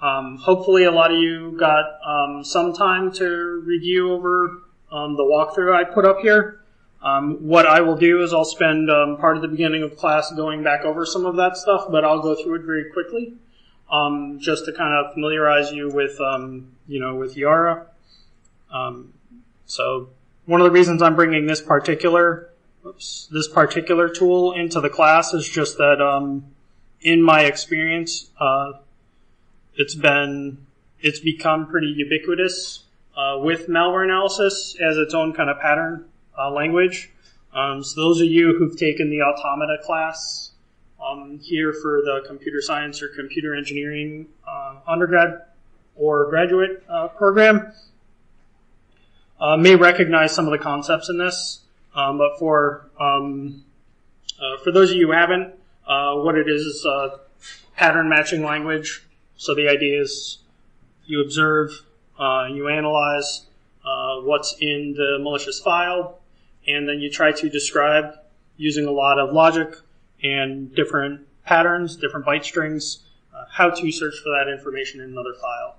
Um, hopefully, a lot of you got um, some time to review over um, the walkthrough I put up here. Um, what I will do is I'll spend um, part of the beginning of class going back over some of that stuff, but I'll go through it very quickly, um, just to kind of familiarize you with, you know, with Yara. so one of the reasons I'm bringing this particular oops, this particular tool into the class is just that in my experience, uh, it's been it's become pretty ubiquitous uh, with malware analysis as its own kind of pattern uh, language. Um, so those of you who've taken the automata class um, here for the computer science or computer engineering uh, undergrad or graduate uh, program uh, may recognize some of the concepts in this. Um, but for um, for those of you who haven't, what it is is pattern matching language so the idea is you observe, uh, you analyze uh, what's in the malicious file, and then you try to describe using a lot of logic and different patterns, different byte strings, uh, how to search for that information in another file.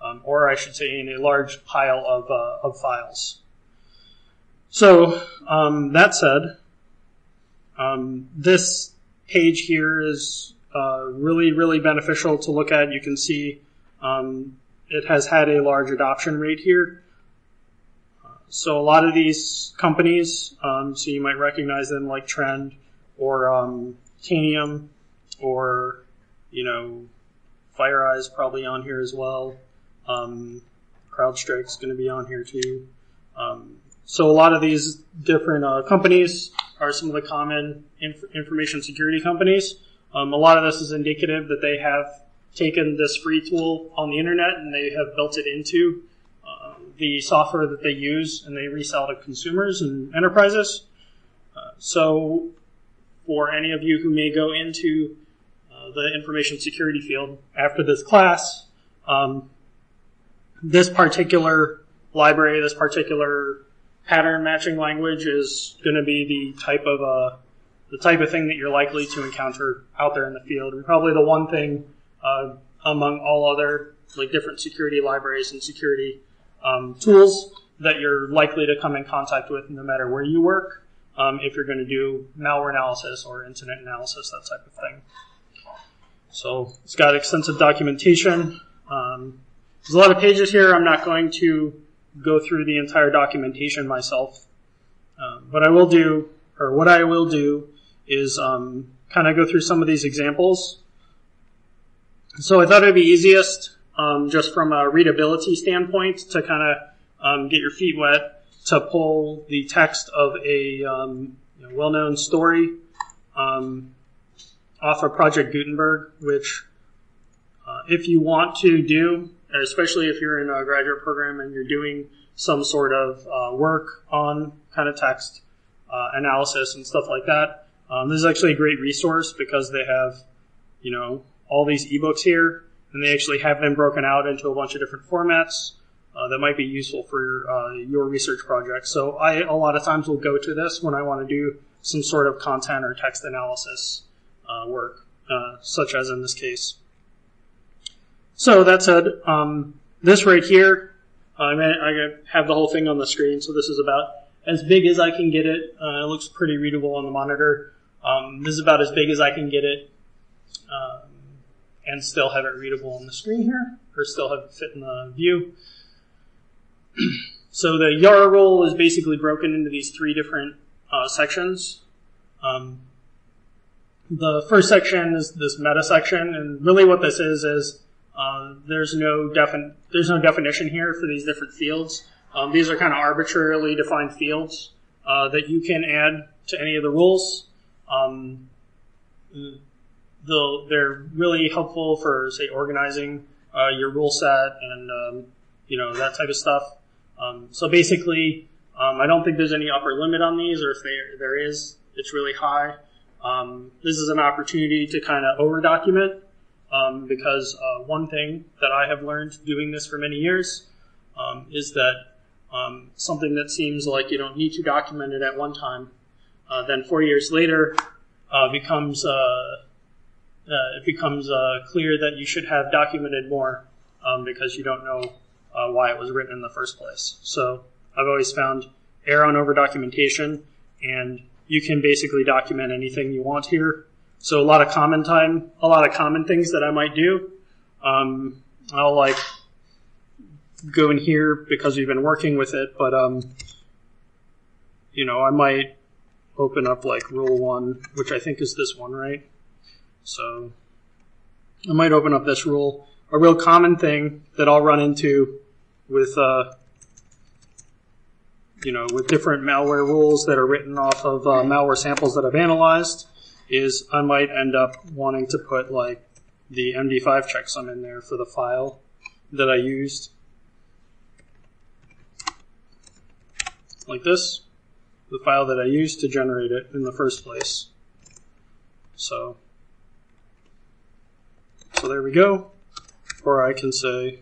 Um, or I should say in a large pile of, uh, of files. So um, that said, um, this page here is uh, really, really beneficial to look at. You can see um, it has had a large adoption rate here. Uh, so a lot of these companies, um, so you might recognize them like Trend or um, Tanium or, you know, FireEye's probably on here as well. Um, CrowdStrike's going to be on here too. Um, so a lot of these different uh, companies are some of the common inf- information security companies. Um, a lot of this is indicative that they have taken this free tool on the internet and they have built it into uh, the software that they use and they resell to consumers and enterprises. Uh, so, for any of you who may go into uh, the information security field after this class, um, this particular library, this particular pattern matching language is going to be the type of uh, the type of thing that you're likely to encounter out there in the field, and probably the one thing uh, among all other like different security libraries and security um, tools that you're likely to come in contact with no matter where you work um, if you're going to do malware analysis or incident analysis, that type of thing. So it's got extensive documentation. Um, there's a lot of pages here. I'm not going to go through the entire documentation myself, uh, but I will do, or what I will do is um, kind of go through some of these examples. So I thought it'd be easiest, um, just from a readability standpoint, to kind of um, get your feet wet, to pull the text of a um, you know, well-known story um, off of Project Gutenberg, which uh, if you want to do, especially if you're in a graduate program and you're doing some sort of uh, work on kind of text uh, analysis and stuff like that, um, this is actually a great resource because they have, you know, all these ebooks here, and they actually have them broken out into a bunch of different formats uh, that might be useful for uh, your research project. So I a lot of times will go to this when I want to do some sort of content or text analysis uh, work, uh, such as in this case. So that said, um, this right here, I, mean, I have the whole thing on the screen, so this is about as big as I can get it. Uh, it looks pretty readable on the monitor. Um, this is about as big as I can get it, um, and still have it readable on the screen here, or still have it fit in the view. so the Yara rule is basically broken into these three different uh, sections. Um, the first section is this meta section, and really what this is is uh, there's no defin- there's no definition here for these different fields. Um, these are kind of arbitrarily defined fields uh, that you can add to any of the rules. Um, they're really helpful for, say, organizing uh, your rule set and um, you know that type of stuff. Um, so basically, um, I don't think there's any upper limit on these, or if there there is, it's really high. Um, this is an opportunity to kind of over document um, because uh, one thing that I have learned doing this for many years is that something that seems like you don't need to document it at one time then four years later uh, becomes uh, uh, it becomes uh, clear that you should have documented more um, because you don't know uh, why it was written in the first place. So I've always found error on over documentation, and you can basically document anything you want here. So a lot of common time, a lot of common things that I might do. Um, I'll like go in here because we've been working with it, but um, you know, I might open up like rule one, which I think is this one, right? So I might open up this rule. A real common thing that I'll run into with uh, you know, with different malware rules that are written off of uh, malware samples that I've analyzed, is I might end up wanting to put like the MD5 checksum in there for the file that I used. Like this, the file that I used to generate it in the first place. So, so there we go. Or I can say,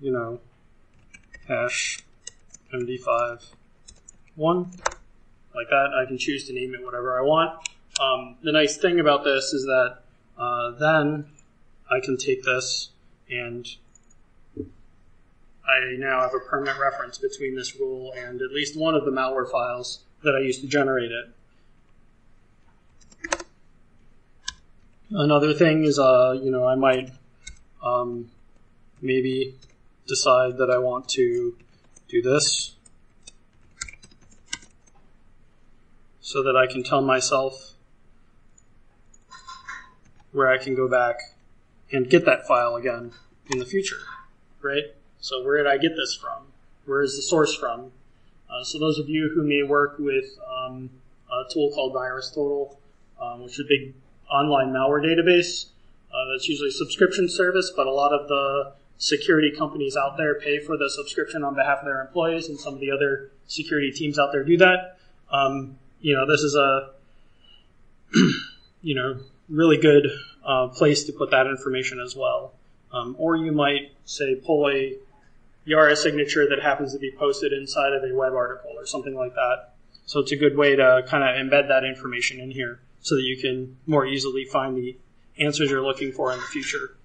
you know, hash MD5 1, like that. I can choose to name it whatever I want. Um, the nice thing about this is that uh, then I can take this and I now have a permanent reference between this rule and at least one of the malware files that I used to generate it. Another thing is, uh, you know, I might um, maybe decide that I want to do this so that I can tell myself where I can go back and get that file again in the future, right? So where did I get this from? Where is the source from? Uh, so those of you who may work with um, a tool called VirusTotal, um, which is a big online malware database, uh, that's usually a subscription service, but a lot of the security companies out there pay for the subscription on behalf of their employees, and some of the other security teams out there do that. Um, you know, this is a you know really good uh, place to put that information as well. Um, or you might say pull a Yara signature that happens to be posted inside of a web article or something like that. So it's a good way to kind of embed that information in here so that you can more easily find the answers you're looking for in the future.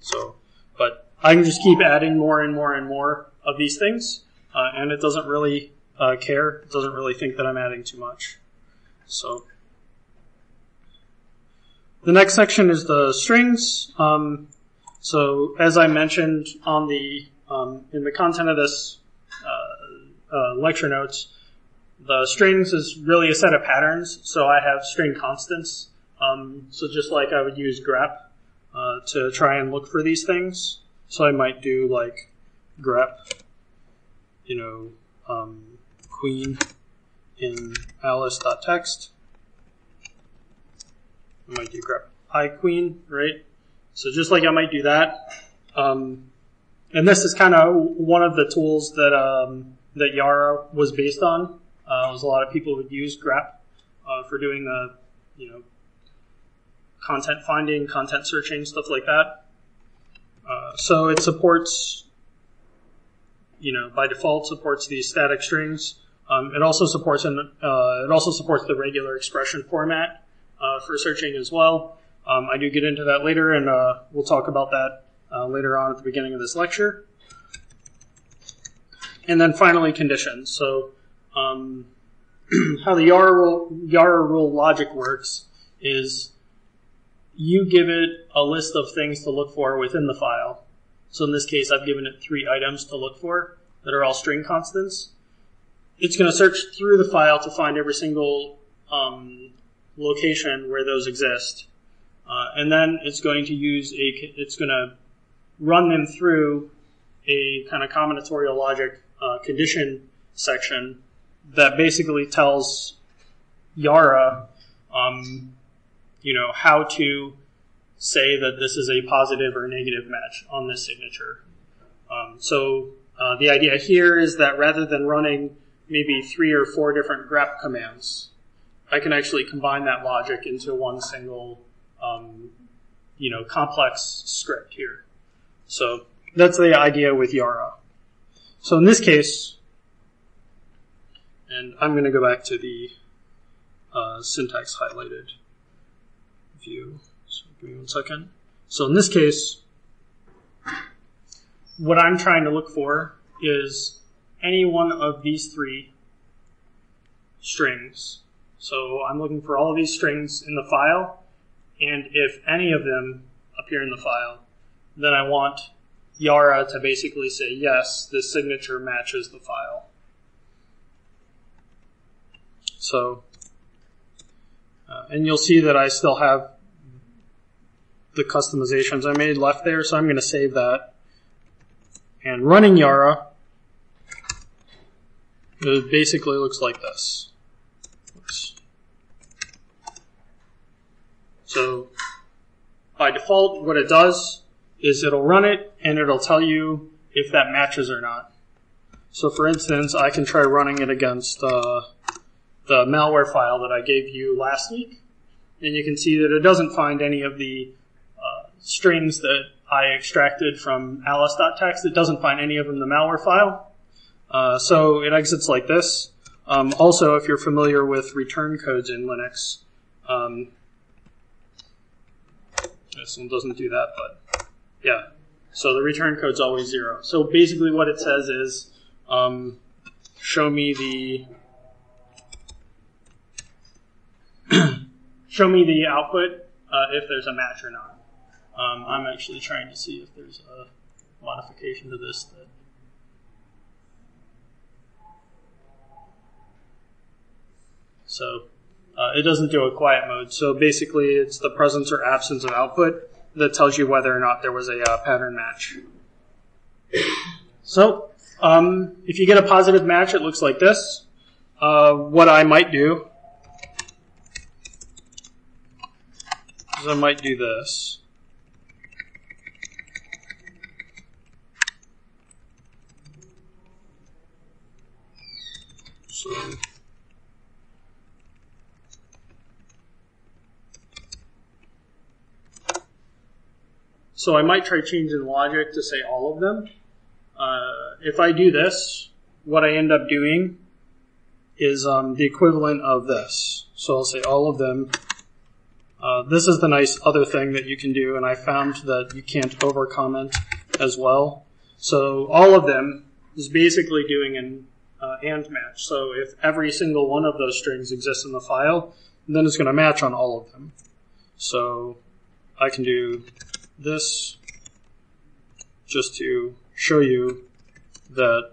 So, but I can just keep adding more and more and more of these things, uh, and it doesn't really uh, care. It doesn't really think that I'm adding too much. So, the next section is the strings. Um, so, as I mentioned on the um, in the content of this uh, uh, lecture notes, the strings is really a set of patterns. So I have string constants. Um, so just like I would use grep uh, to try and look for these things. So I might do like grep, you know, um, queen in alice.txt. I might do grep i queen, right? So just like I might do that, um, and this is kind of one of the tools that um, that Yara was based on. Uh, was a lot of people would use grep uh, for doing the you know content finding, content searching, stuff like that. Uh, so it supports you know by default supports these static strings. Um, it also supports an, uh, it also supports the regular expression format uh, for searching as well. Um, I do get into that later, and uh, we'll talk about that uh, later on at the beginning of this lecture. And then finally, conditions. So, um, how the Yara rule, Yara rule logic works is you give it a list of things to look for within the file. So in this case, I've given it three items to look for that are all string constants. It's going to search through the file to find every single um, location where those exist. Uh, and then it's going to use a, it's going to run them through a kind of combinatorial logic uh, condition section that basically tells Yara, um, you know, how to say that this is a positive or negative match on this signature. Um, so uh, the idea here is that rather than running maybe three or four different grep commands, I can actually combine that logic into one single, um, you know, complex script here. So that's the idea with Yara. So in this case, and I'm going to go back to the uh, syntax highlighted view. So Give me one second. So in this case, what I'm trying to look for is any one of these three strings. So I'm looking for all of these strings in the file, and if any of them appear in the file, then I want Yara to basically say, yes, this signature matches the file. So, uh, and you'll see that I still have the customizations I made left there, so I'm going to save that. And running Yara, it basically looks like this. Oops. So by default, what it does is it'll run it and it'll tell you if that matches or not. So for instance, I can try running it against uh, the malware file that I gave you last week, and you can see that it doesn't find any of the uh, strings that I extracted from alice.txt. It doesn't find any of them in the malware file. Uh, so it exits like this. Um, also, if you're familiar with return codes in Linux, um, this one doesn't do that, but yeah. So the return code's always zero. So basically, what it says is, um, show me the show me the output uh, if there's a match or not. Um, I'm actually trying to see if there's a modification to this that So uh, it doesn't do a quiet mode. So basically, it's the presence or absence of output that tells you whether or not there was a uh, pattern match. So um, if you get a positive match, it looks like this. Uh, what I might do is I might do this. So So I might try changing logic to say all of them. Uh, if I do this, what I end up doing is um, the equivalent of this. So I'll say all of them. Uh, this is the nice other thing that you can do, and I found that you can't over comment as well. So all of them is basically doing an uh, AND match. So if every single one of those strings exists in the file, then it's going to match on all of them. So I can do this just to show you that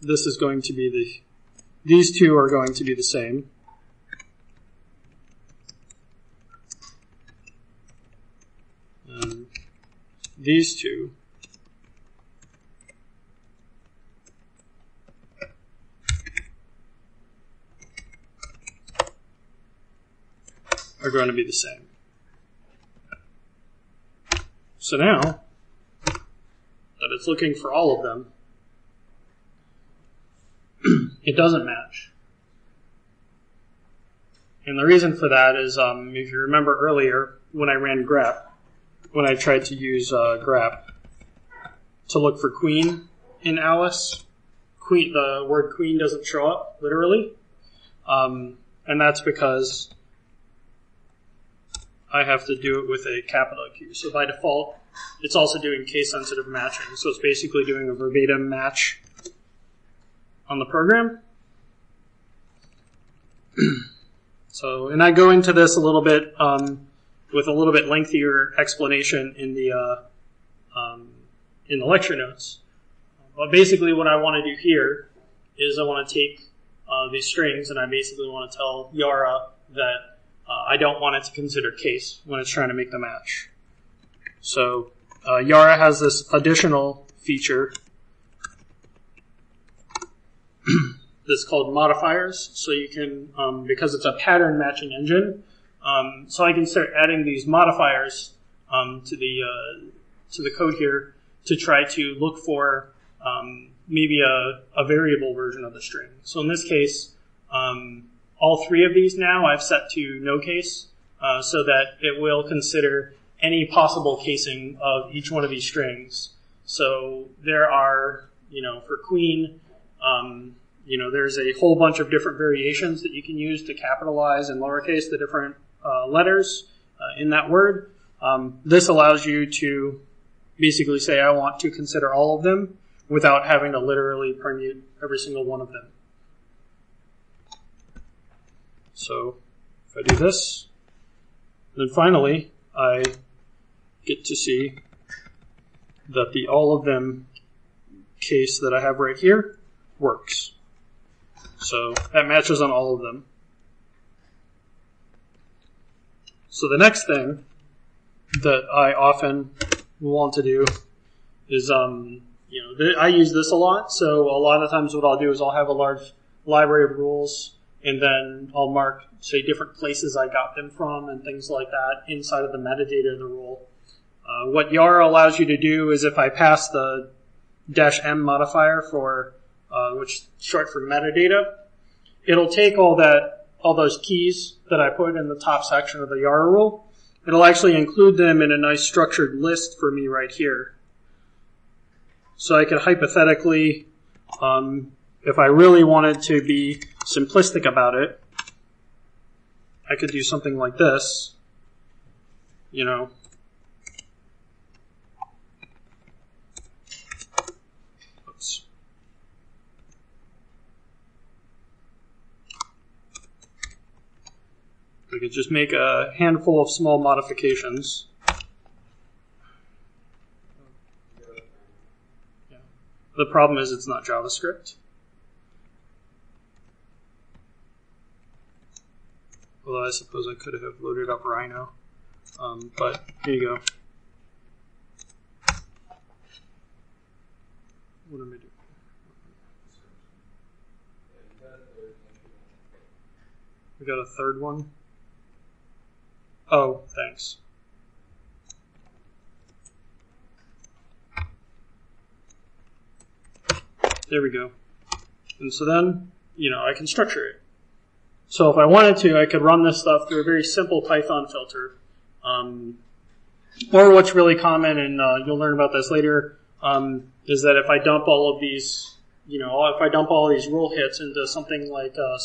this is going to be the, these two are going to be the same. These two are going to be the same. So now that it's looking for all of them, it doesn't match. And the reason for that is, um, if you remember earlier, when I ran grep, when I tried to use uh, grep to look for queen in Alice, queen, the word queen doesn't show up literally, um, and that's because I have to do it with a capital Q. So by default, it's also doing case sensitive matching. So it's basically doing a verbatim match on the program. so, and I go into this a little bit um, with a little bit lengthier explanation in the uh, um, in the lecture notes. But basically, what I want to do here is I want to take uh, these strings and I basically want to tell Yara that uh, I don't want it to consider case when it's trying to make the match. So uh, Yara has this additional feature that's called modifiers. So you can, um, because it's a pattern matching engine, um, so I can start adding these modifiers um, to the uh, to the code here to try to look for um, maybe a, a, variable version of the string. So in this case, um, all three of these now I've set to no case uh, so that it will consider any possible casing of each one of these strings. So there are, you know, for queen, um, you know, there's a whole bunch of different variations that you can use to capitalize and lowercase the different uh, letters uh, in that word. Um, this allows you to basically say, I want to consider all of them without having to literally permute every single one of them. So if I do this, then finally I get to see that the all of them case that I have right here works. So that matches on all of them. So the next thing that I often want to do is, um, you know, I use this a lot. So a lot of times what I'll do is I'll have a large library of rules and then I'll mark, say, different places I got them from and things like that inside of the metadata of the rule. Uh, what YAR allows you to do is if I pass the dash M modifier for, uh, which short for metadata, it'll take all that, all those keys that I put in the top section of the YAR rule. It'll actually include them in a nice structured list for me right here. So I could hypothetically, um, if I really wanted to be simplistic about it, I could do something like this. You know, oops. We could just make a handful of small modifications. The problem is it's not JavaScript. Although I suppose I could have loaded up Rhino. Um, but here you go. What am I doing? We got a third one. Oh, thanks. There we go. And so then, you know, I can structure it. So if I wanted to, I could run this stuff through a very simple Python filter. Um, or what's really common, and uh, you'll learn about this later, um, is that if I dump all of these, you know, if I dump all these rule hits into something like, uh,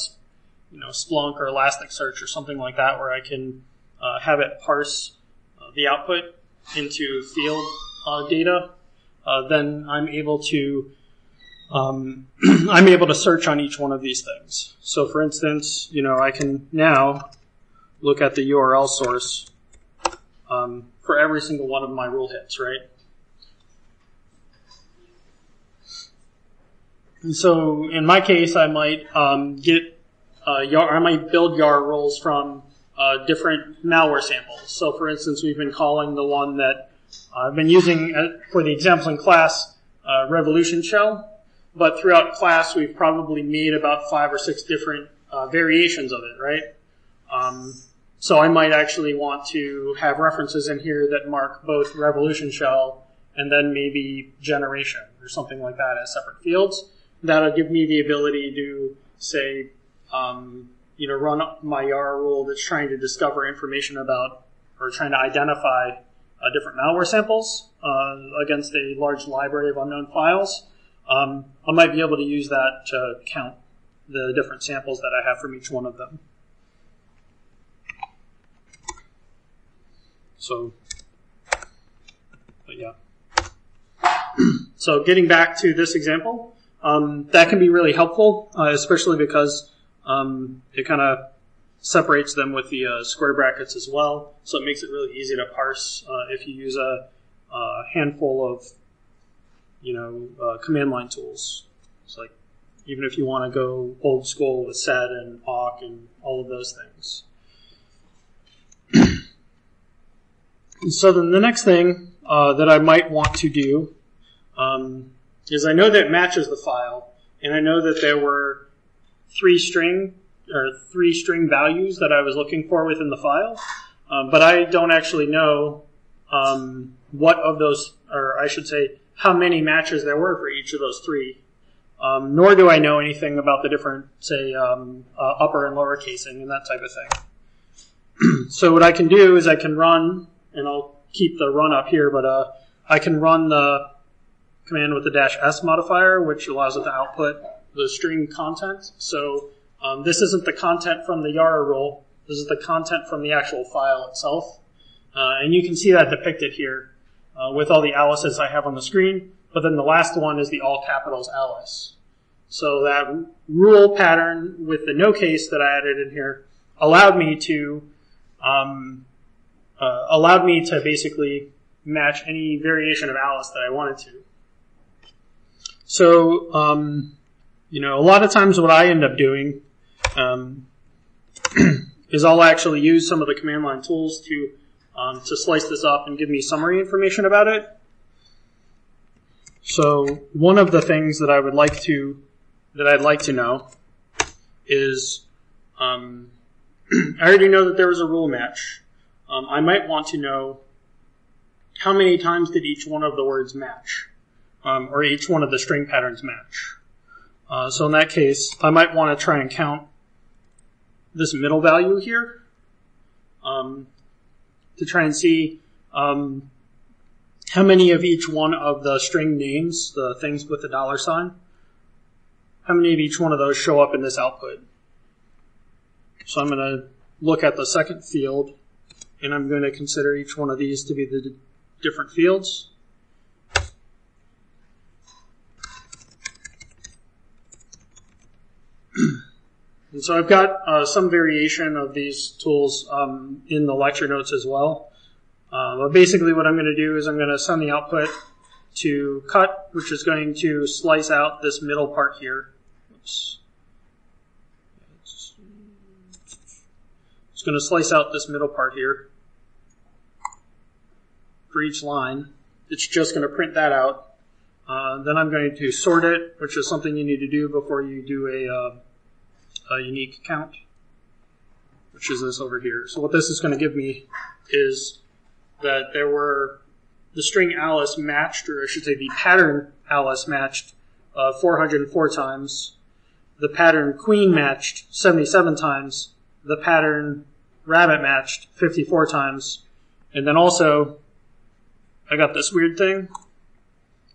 you know, Splunk or Elasticsearch or something like that, where I can uh, have it parse uh, the output into field uh, data, uh, then I'm able to um, I'm able to search on each one of these things. So, for instance, you know, I can now look at the URL source um, for every single one of my rule hits, right? And so, in my case, I might um, get uh, YAR, I might build YAR rules from uh, different malware samples. So, for instance, we've been calling the one that I've been using for the examples in class uh, Revolution Shell but throughout class we've probably made about five or six different uh, variations of it, right? Um, so I might actually want to have references in here that mark both revolution shell and then maybe generation or something like that as separate fields. That'll give me the ability to say, um, you know, run my YAR rule that's trying to discover information about or trying to identify uh, different malware samples uh, against a large library of unknown files um, I might be able to use that to count the different samples that I have from each one of them. So, but yeah. so getting back to this example, um, that can be really helpful, uh, especially because um, it kind of separates them with the uh, square brackets as well. So it makes it really easy to parse uh, if you use a, a handful of you know, uh, command line tools. It's like, even if you want to go old school with sed and awk and all of those things. so then the next thing uh, that I might want to do um, is I know that it matches the file, and I know that there were three string or three string values that I was looking for within the file, um, but I don't actually know um, what of those, or I should say, how many matches there were for each of those three. Um, nor do I know anything about the different, say, um, uh, upper and lower casing and that type of thing. so what I can do is I can run, and I'll keep the run up here, but uh, I can run the command with the dash s modifier, which allows it to output the string content. So um, this isn't the content from the YARA rule. This is the content from the actual file itself. Uh, and you can see that depicted here uh, with all the Alice's I have on the screen. But then the last one is the all capitals Alice. So that rule pattern with the no case that I added in here allowed me to um, uh, allowed me to basically match any variation of Alice that I wanted to. So, um, you know, a lot of times what I end up doing um, is I'll actually use some of the command line tools to um, to slice this up and give me summary information about it. So one of the things that I would like to that I'd like to know is um, I already know that there was a rule match. Um, I might want to know how many times did each one of the words match, um, or each one of the string patterns match. Uh, so in that case, I might want to try and count this middle value here um, to try and see um, how many of each one of the string names, the things with the dollar sign, how many of each one of those show up in this output. So I'm going to look at the second field and I'm going to consider each one of these to be the different fields. And so I've got uh, some variation of these tools um, in the lecture notes as well. Uh, but basically what I'm going to do is I'm going to send the output to cut, which is going to slice out this middle part here. Oops. It's going to slice out this middle part here for each line. It's just going to print that out. Uh, then I'm going to sort it, which is something you need to do before you do a, uh, a unique count, which is this over here. So what this is going to give me is that there were the string Alice matched, or I should say the pattern Alice matched uh, 404 times. The pattern Queen matched 77 times. The pattern Rabbit matched 54 times. And then also I got this weird thing,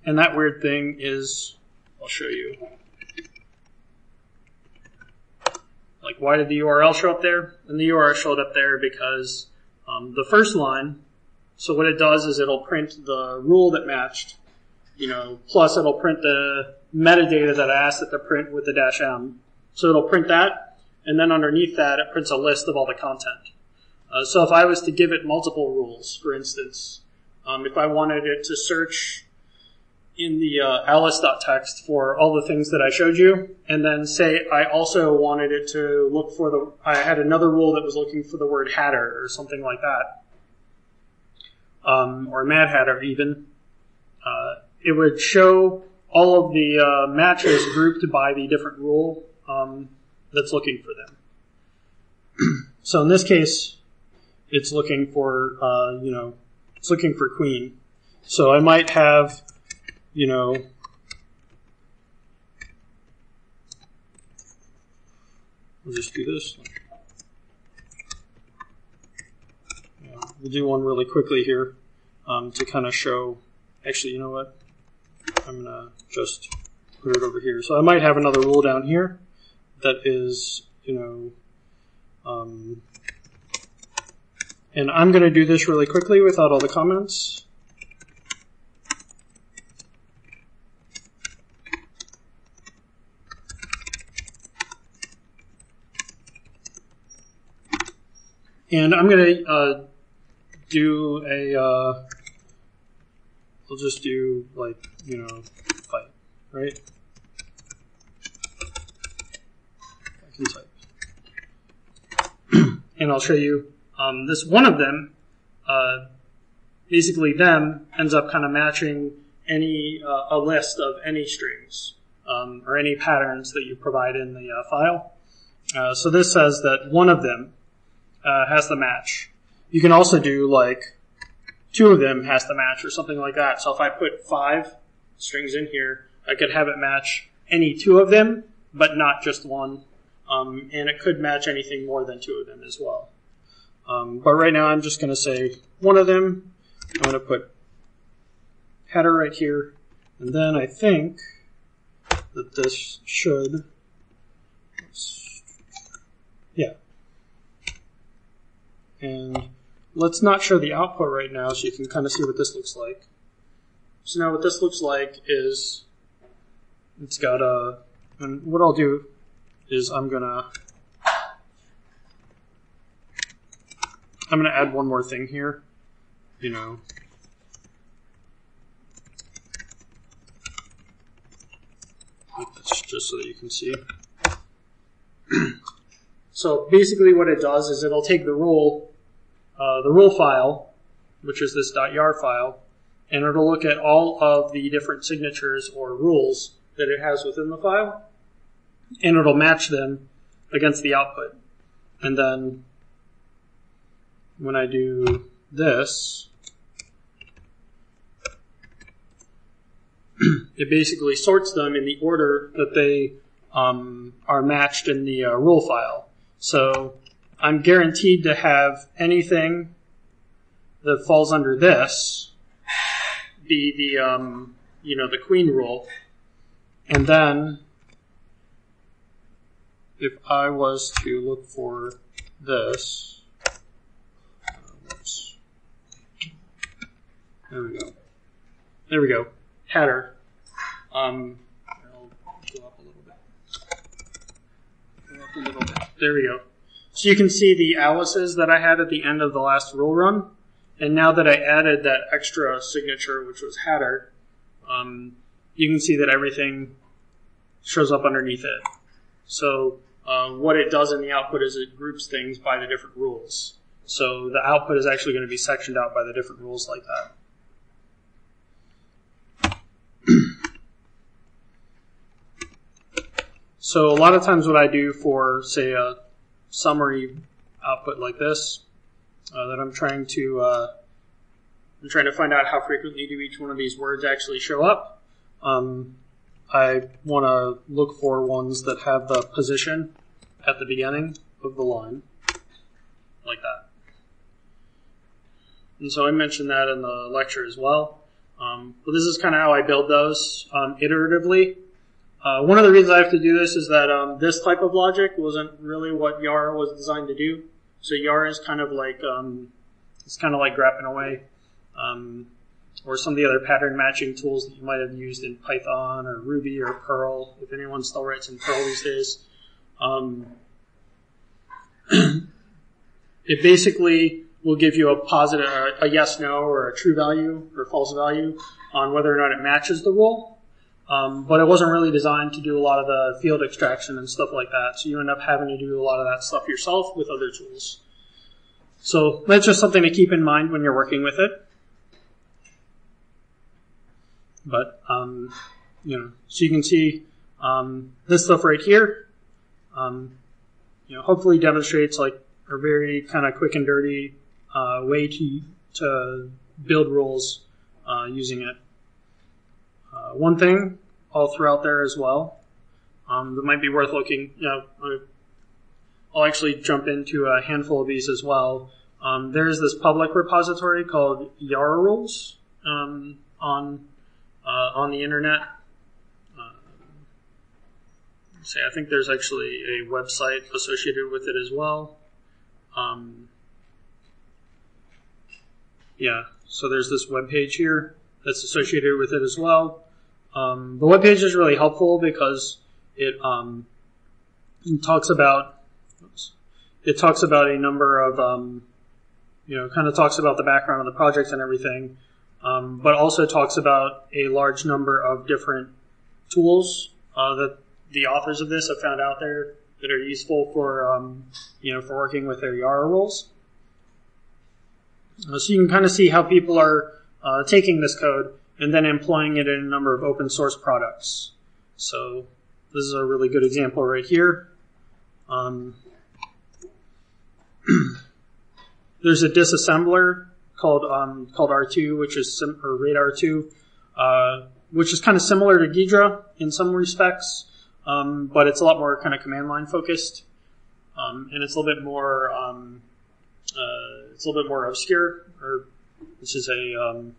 and that weird thing is, I'll show you. Like, why did the URL show up there? And the URL showed up there because um, the first line, so what it does is it'll print the rule that matched, you know, plus it'll print the metadata that I asked it to print with the dash M. So it'll print that, and then underneath that, it prints a list of all the content. Uh, so if I was to give it multiple rules, for instance, um, if I wanted it to search in the uh, alice.txt for all the things that I showed you, and then say I also wanted it to look for the, I had another rule that was looking for the word hatter or something like that, um, or Mad Hatter even, uh, it would show all of the uh, matches grouped by the different rule um, that's looking for them. so in this case, it's looking for, uh, you know, it's looking for queen. So I might have, you know, we'll just do this. Yeah, we'll do one really quickly here um, to kind of show. Actually, you know what? I'm gonna just put it over here. So I might have another rule down here that is, you know, um, and I'm going to do this really quickly without all the comments. And I'm going to uh, do a, uh, will just do like, you know, fight, right? I can type. and I'll show you um, this one of them, uh, basically them, ends up kind of matching any uh, a list of any strings um, or any patterns that you provide in the uh, file. Uh, so this says that one of them uh, has the match. You can also do like two of them has the match or something like that. So if I put five strings in here, I could have it match any two of them, but not just one. Um, and it could match anything more than two of them as well. Um, but right now I'm just going to say one of them. I'm going to put hatter right here. And then I think that this should, yeah. And let's not show the output right now so you can kind of see what this looks like. So now what this looks like is it's got a, and what I'll do is I'm gonna, I'm gonna add one more thing here, you know. Just so that you can see. so basically what it does is it'll take the rule, uh, the rule file, which is this .yar file, and it'll look at all of the different signatures or rules that it has within the file, and it'll match them against the output. And then when I do this, it basically sorts them in the order that they um, are matched in the uh, rule file. So I'm guaranteed to have anything that falls under this be the um, you know the queen rule, and then if I was to look for this, there we go. There we go. Hatter. Um, I'll go up a little bit. Go up a little bit. There we go. So you can see the Alice's that I had at the end of the last rule run. And now that I added that extra signature, which was hatter, um, you can see that everything shows up underneath it. So uh, what it does in the output is it groups things by the different rules. So the output is actually going to be sectioned out by the different rules like that. so a lot of times what I do for, say, a summary output like this, uh, that I'm trying to uh, I'm trying to find out how frequently do each one of these words actually show up. Um, I want to look for ones that have the position at the beginning of the line, like that. And so I mentioned that in the lecture as well. Um, but this is kind of how I build those um, iteratively. Uh, one of the reasons I have to do this is that um, this type of logic wasn't really what YAR was designed to do. So YAR is kind of like um, it's kind of like graphing away, um, or some of the other pattern matching tools that you might have used in Python or Ruby or Perl, if anyone still writes in Perl these days. Um, it basically will give you a positive, a yes, no, or a true value or false value on whether or not it matches the rule. Um, but it wasn't really designed to do a lot of the field extraction and stuff like that. So you end up having to do a lot of that stuff yourself with other tools. So that's just something to keep in mind when you're working with it. But, um, you know, so you can see um, this stuff right here, um, you know, hopefully demonstrates like a very kind of quick and dirty uh, way to, to build rules uh, using it. Uh, one thing all throughout there as well um, that might be worth looking. You know, I'll actually jump into a handful of these as well. Um, there's this public repository called Yara Rules um, on uh, on the internet. Uh, say, I think there's actually a website associated with it as well. Um, yeah, so there's this web page here that's associated with it as well. Um, the web page is really helpful because it, um, it talks about oops, it talks about a number of um, you know kind of talks about the background of the project and everything, um, but also talks about a large number of different tools uh, that the authors of this have found out there that are useful for um, you know for working with their Yara rules. So you can kind of see how people are uh, taking this code and then employing it in a number of open source products. So this is a really good example right here. Um, there's a disassembler called um, called R2, which is sim- or Radare2, uh, which is kind of similar to Ghidra in some respects, um, but it's a lot more kind of command line focused, um, and it's a little bit more um, uh, it's a little bit more obscure. Or this is a um,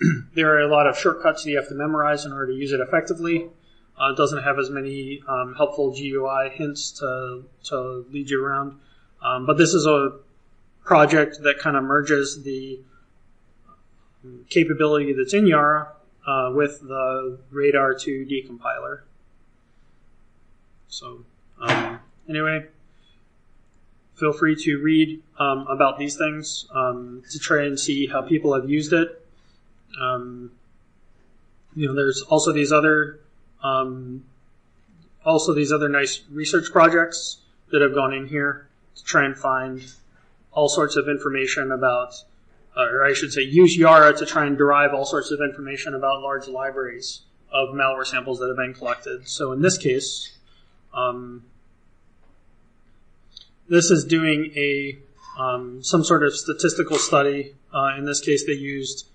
there are a lot of shortcuts that you have to memorize in order to use it effectively. Uh, it doesn't have as many um, helpful GUI hints to to lead you around, but this is a project that kind of merges the capability that's in Yara uh, with the Radare 2 decompiler. So, um, anyway, feel free to read um, about these things um, to try and see how people have used it. Um, you know, there's also these other, um, also these other nice research projects that have gone in here to try and find all sorts of information about, uh, or I should say, use Yara to try and derive all sorts of information about large libraries of malware samples that have been collected. So in this case, um, this is doing a um, some sort of statistical study. Uh, in this case, they used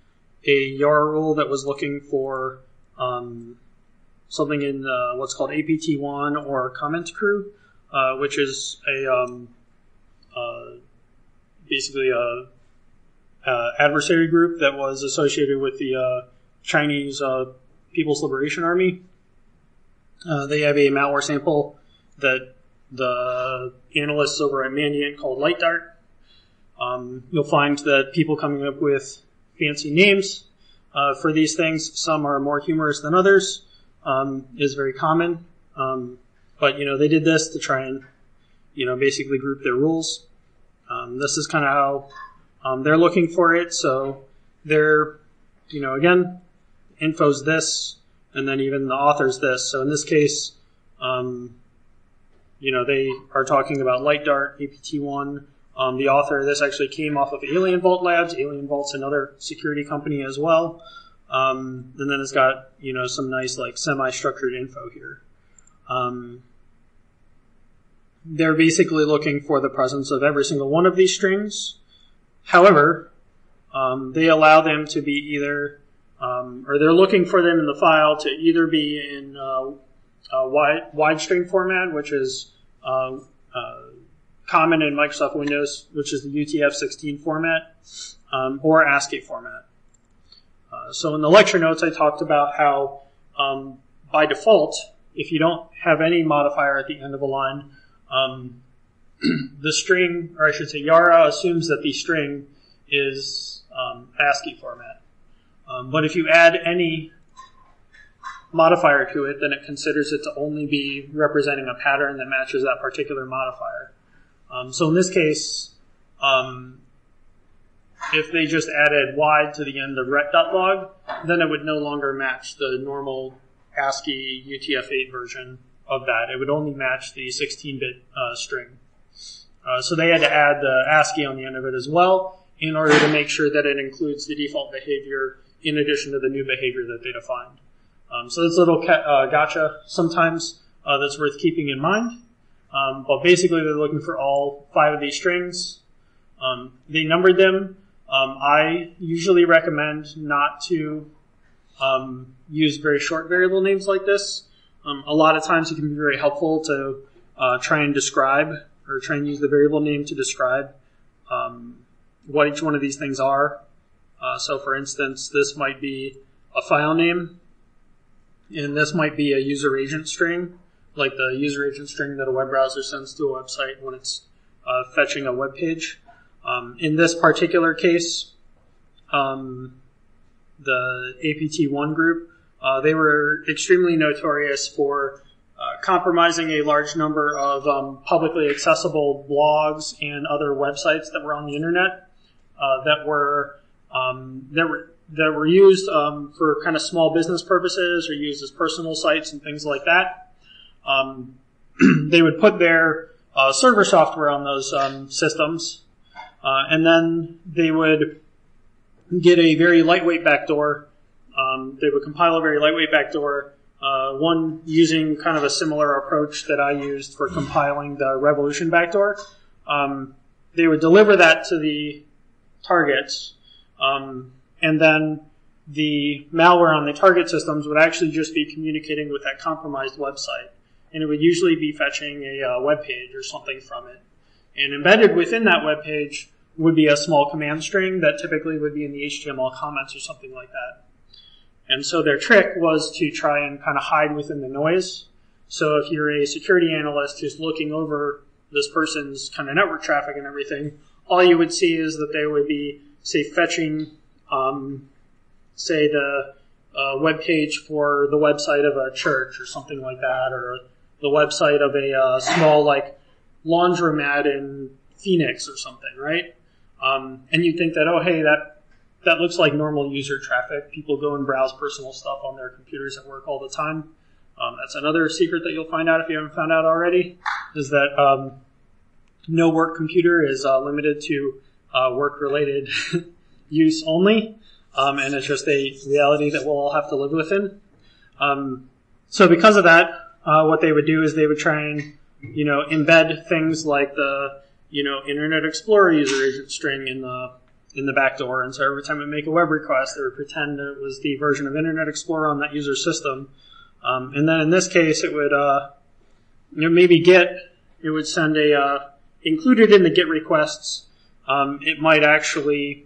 a Yara rule that was looking for um, something in uh, what's called APT1 or comment crew, uh, which is a um, uh, basically a, a, adversary group that was associated with the uh, Chinese uh, People's Liberation Army. they have a malware sample that the analysts over at Mandiant called Light Dart. Um, you'll find that people coming up with fancy names uh, for these things, some are more humorous than others, um, is very common. Um, but you know, they did this to try and you know basically group their rules. Um, this is kind of how um, they're looking for it. So they're you know again, info's this, and then even the author's this. So in this case, um, you know, they are talking about Light Dart, APT1. Um, the author of this actually came off of Alien Vault Labs. Alien Vault's another security company as well. Um, and then it's got, you know, some nice, like, semi-structured info here. Um, they're basically looking for the presence of every single one of these strings. However, um, they allow them to be either, um, or they're looking for them in the file to either be in uh, a wide, wide string format, which is uh, uh, common in Microsoft Windows, which is the UTF-16 format, um, or ASCII format. Uh, so in the lecture notes, I talked about how um, by default, if you don't have any modifier at the end of a line, um, the string, or I should say Yara, assumes that the string is um, ASCII format. Um, but if you add any modifier to it, then it considers it to only be representing a pattern that matches that particular modifier. Um, so in this case, um, if they just added wide to the end of ret.log, then it would no longer match the normal ASCII UTF-8 version of that. It would only match the 16-bit uh, string. Uh, so they had to add the ASCII on the end of it as well in order to make sure that it includes the default behavior in addition to the new behavior that they defined. Um, so it's a little ca- uh, gotcha sometimes uh, that's worth keeping in mind. Um, but basically, they're looking for all five of these strings. Um, they numbered them. Um, I usually recommend not to um, use very short variable names like this. Um, a lot of times, it can be very helpful to uh, try and describe or try and use the variable name to describe what each one of these things are. Uh, so, for instance, this might be a file name and this might be a user agent string, like the user agent string that a web browser sends to a website when it's uh, fetching a web page. Um, in this particular case, um, the APT1 group, uh, they were extremely notorious for uh, compromising a large number of um, publicly accessible blogs and other websites that were on the internet uh, that were um, that were that were used um, for kind of small business purposes or used as personal sites and things like that. Um, they would put their uh, server software on those um, systems, uh, and then they would get a very lightweight backdoor. Um, they would compile a very lightweight backdoor, uh, one using kind of a similar approach that I used for compiling the Revolution backdoor. Um, they would deliver that to the targets. Um, and then the malware on the target systems would actually just be communicating with that compromised website. And it would usually be fetching a uh, web page or something from it. And embedded within that web page would be a small command string that typically would be in the HTML comments or something like that. And so their trick was to try and kind of hide within the noise. So if you're a security analyst who's looking over this person's kind of network traffic and everything, all you would see is that they would be, say, fetching, um, say, the uh, web page for the website of a church or something like that, or the website of a uh, small like laundromat in Phoenix or something, right? Um, and you think that, oh, hey, that that looks like normal user traffic. People go and browse personal stuff on their computers at work all the time. Um, that's another secret that you'll find out if you haven't found out already, is that um, no work computer is uh, limited to uh, work-related use only, um, and it's just a reality that we'll all have to live within. Um, so because of that, uh, what they would do is they would try and you know embed things like the you know Internet Explorer user agent string in the in the backdoor, and so every time we make a web request, they would pretend it was the version of Internet Explorer on that user system, um, and then in this case, it would uh, you know maybe get it would send a uh, included in the GET requests. Um, it might actually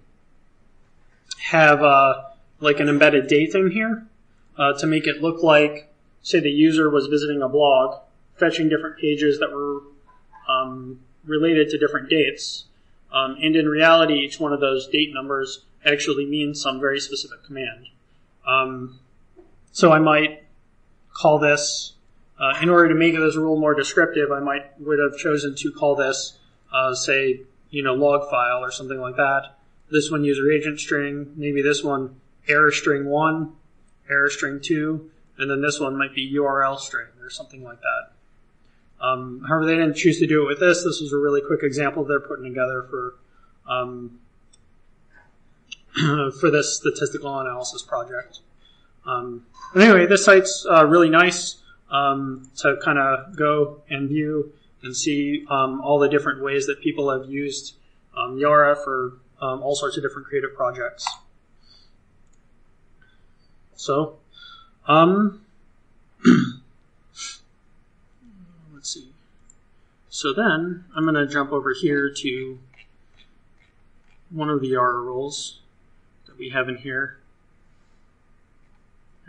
have uh, like an embedded date in here uh, to make it look like, say, the user was visiting a blog, fetching different pages that were um, related to different dates. Um, and in reality, each one of those date numbers actually means some very specific command. Um, so I might call this, uh, in order to make this rule more descriptive, I might would have chosen to call this, uh, say, you know, log file or something like that. This one user agent string, maybe this one error string one, error string two, and then this one might be URL string or something like that. Um, however, they didn't choose to do it with this. This was a really quick example they're putting together for um, for this statistical analysis project. Um, anyway, this site's uh, really nice um, to kind of go and view and see um, all the different ways that people have used um, Yara for all sorts of different creative projects. So, um, let's see. So then I'm going to jump over here to one of the Yara roles that we have in here.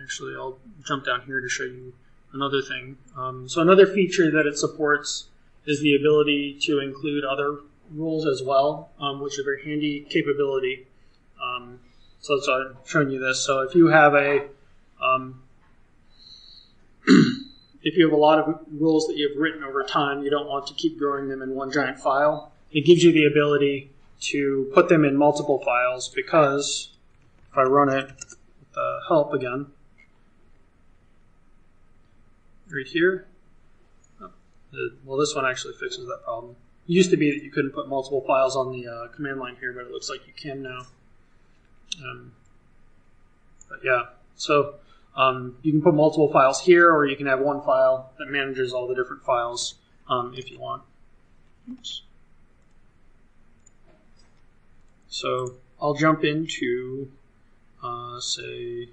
Actually, I'll jump down here to show you another thing. Um, so another feature that it supports is the ability to include other rules as well, um, which is a very handy capability. Um, so, so I'm showing you this. So if you have a um, if you have a lot of rules that you've written over time, you don't want to keep growing them in one giant file. It gives you the ability to put them in multiple files because if I run it with the help again, right here, oh, well, this one actually fixes that problem. Used to be that you couldn't put multiple files on the uh, command line here, but it looks like you can now. Um, but yeah, so um, you can put multiple files here, or you can have one file that manages all the different files um, if you want. Oops. So I'll jump into, uh, say,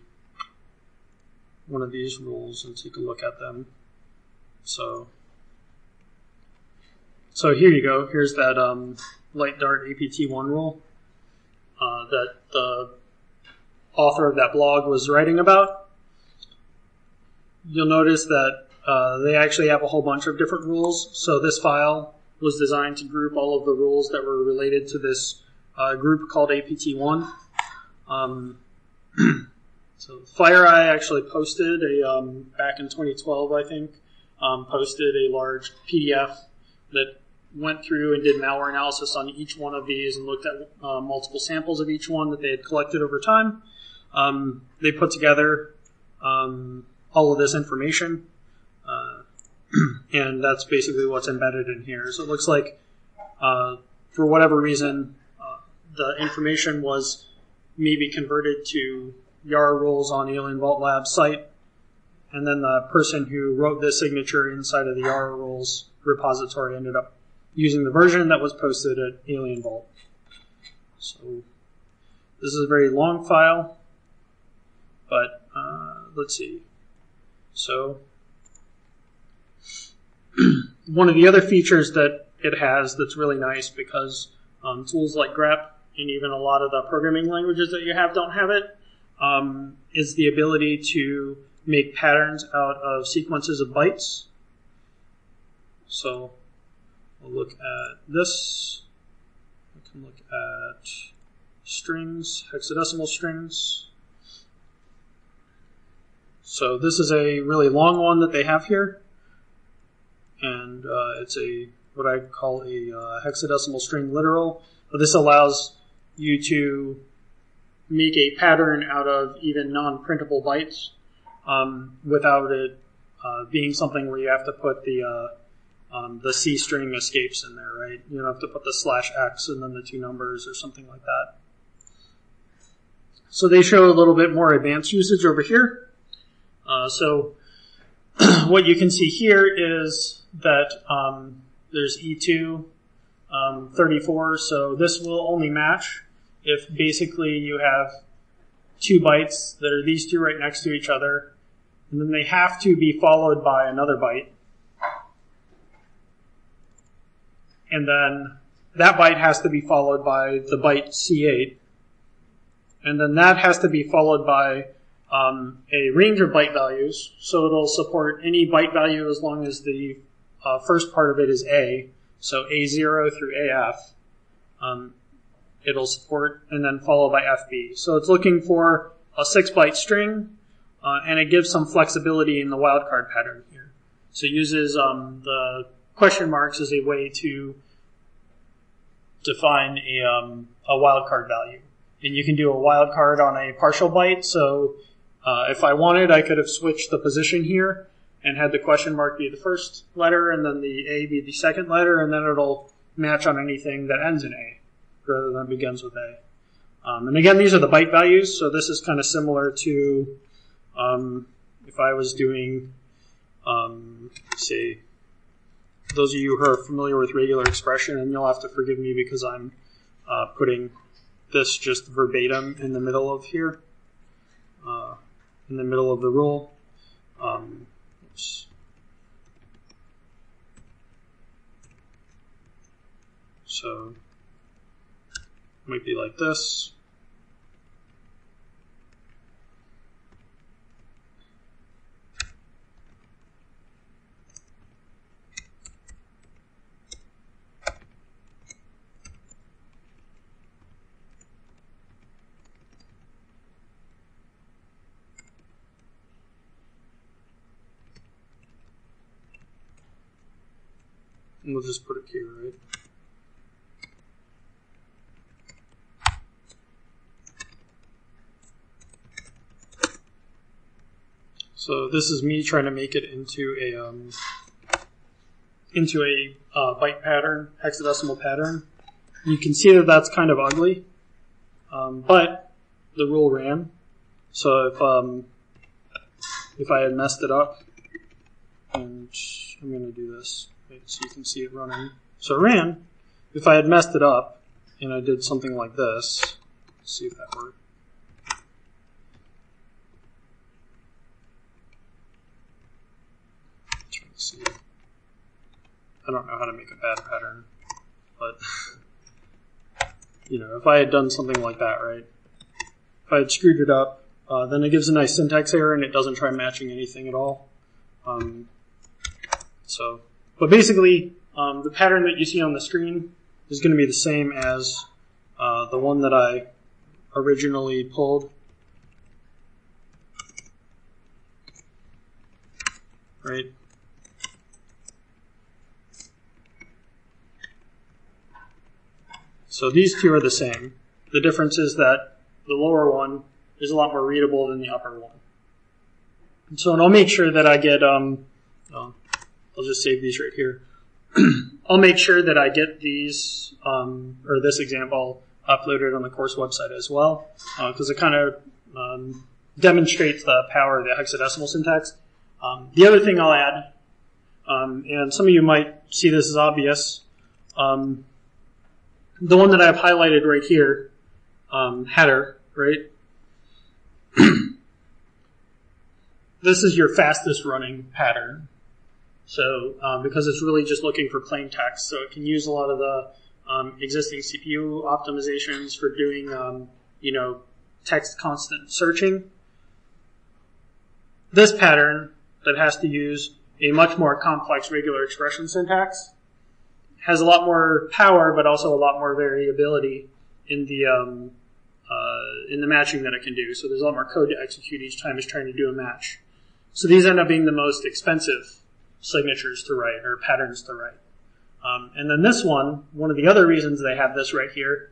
one of these rules and take a look at them. So, so here you go. Here's that um, light dart APT1 rule uh, that the author of that blog was writing about you'll notice that uh, they actually have a whole bunch of different rules. So this file was designed to group all of the rules that were related to this uh, group called APT1. Um, so FireEye actually posted a um, back in 2012, I think, um, posted a large PDF that went through and did malware analysis on each one of these and looked at uh, multiple samples of each one that they had collected over time. Um, they put together um, all of this information. Uh, and that's basically what's embedded in here. So it looks like, uh, for whatever reason, uh, the information was maybe converted to Yara rules on Alien Vault Lab's site, and then the person who wrote this signature inside of the Yara rules repository ended up using the version that was posted at Alien Vault. So this is a very long file, but uh, let's see. So, one of the other features that it has that's really nice because um, tools like grep and even a lot of the programming languages that you have don't have it um, is the ability to make patterns out of sequences of bytes. So we'll look at this. We can look at strings, hexadecimal strings. So this is a really long one that they have here, and uh, it's a what I call a uh, hexadecimal string literal. But this allows you to make a pattern out of even non-printable bytes um, without it uh, being something where you have to put the uh, um, the C string escapes in there, right? You don't have to put the slash x and then the two numbers or something like that. So they show a little bit more advanced usage over here. Uh, so what you can see here is that um, there's E2 um, 34, so this will only match if basically you have two bytes that are these two right next to each other, and then they have to be followed by another byte. And then that byte has to be followed by the byte C8. And then that has to be followed by um, a range of byte values. So it'll support any byte value as long as the uh, first part of it is A. So A0 through AF. Um, it'll support and then followed by FB. So it's looking for a six byte string, uh, and it gives some flexibility in the wildcard pattern here. So it uses um, the question marks as a way to define a, um, a wildcard value. And you can do a wildcard on a partial byte. So uh, if I wanted, I could have switched the position here and had the question mark be the first letter and then the A be the second letter, and then it'll match on anything that ends in A rather than begins with A. Um, and again, these are the byte values, so this is kind of similar to um, if I was doing, um, say, those of you who are familiar with regular expression, and you'll have to forgive me because I'm uh, putting this just verbatim in the middle of here, uh, in the middle of the rule. Um. So might be like this. And we'll just put it here, right? So this is me trying to make it into a um, into a uh, byte pattern, hexadecimal pattern. You can see that that's kind of ugly, um, but the rule ran. So if um, if I had messed it up, and I'm going to do this so you can see it running. So it ran. If I had messed it up and I did something like this, see if that worked. see. I don't know how to make a bad pattern, but you know, if I had done something like that, right? If I had screwed it up, uh, then it gives a nice syntax error and it doesn't try matching anything at all. Um, so, but basically, um, the pattern that you see on the screen is going to be the same as uh, the one that I originally pulled. Right? So these two are the same. The difference is that the lower one is a lot more readable than the upper one. And so, and I'll make sure that I get, um, I'll just save these right here. I'll make sure that I get these, um, or this example uploaded on the course website as well, because uh, it kind of um, demonstrates the power of the hexadecimal syntax. Um, the other thing I'll add, um, and some of you might see this as obvious, um, the one that I've highlighted right here, um, header, right? this is your fastest running pattern. So, um, because it's really just looking for plain text, so it can use a lot of the um, existing CPU optimizations for doing, um, you know, text constant searching. This pattern that has to use a much more complex regular expression syntax has a lot more power, but also a lot more variability in the um, uh, in the matching that it can do. So there's a lot more code to execute each time it's trying to do a match. So these end up being the most expensive signatures to write or patterns to write. Um, and then this one, one of the other reasons they have this right here,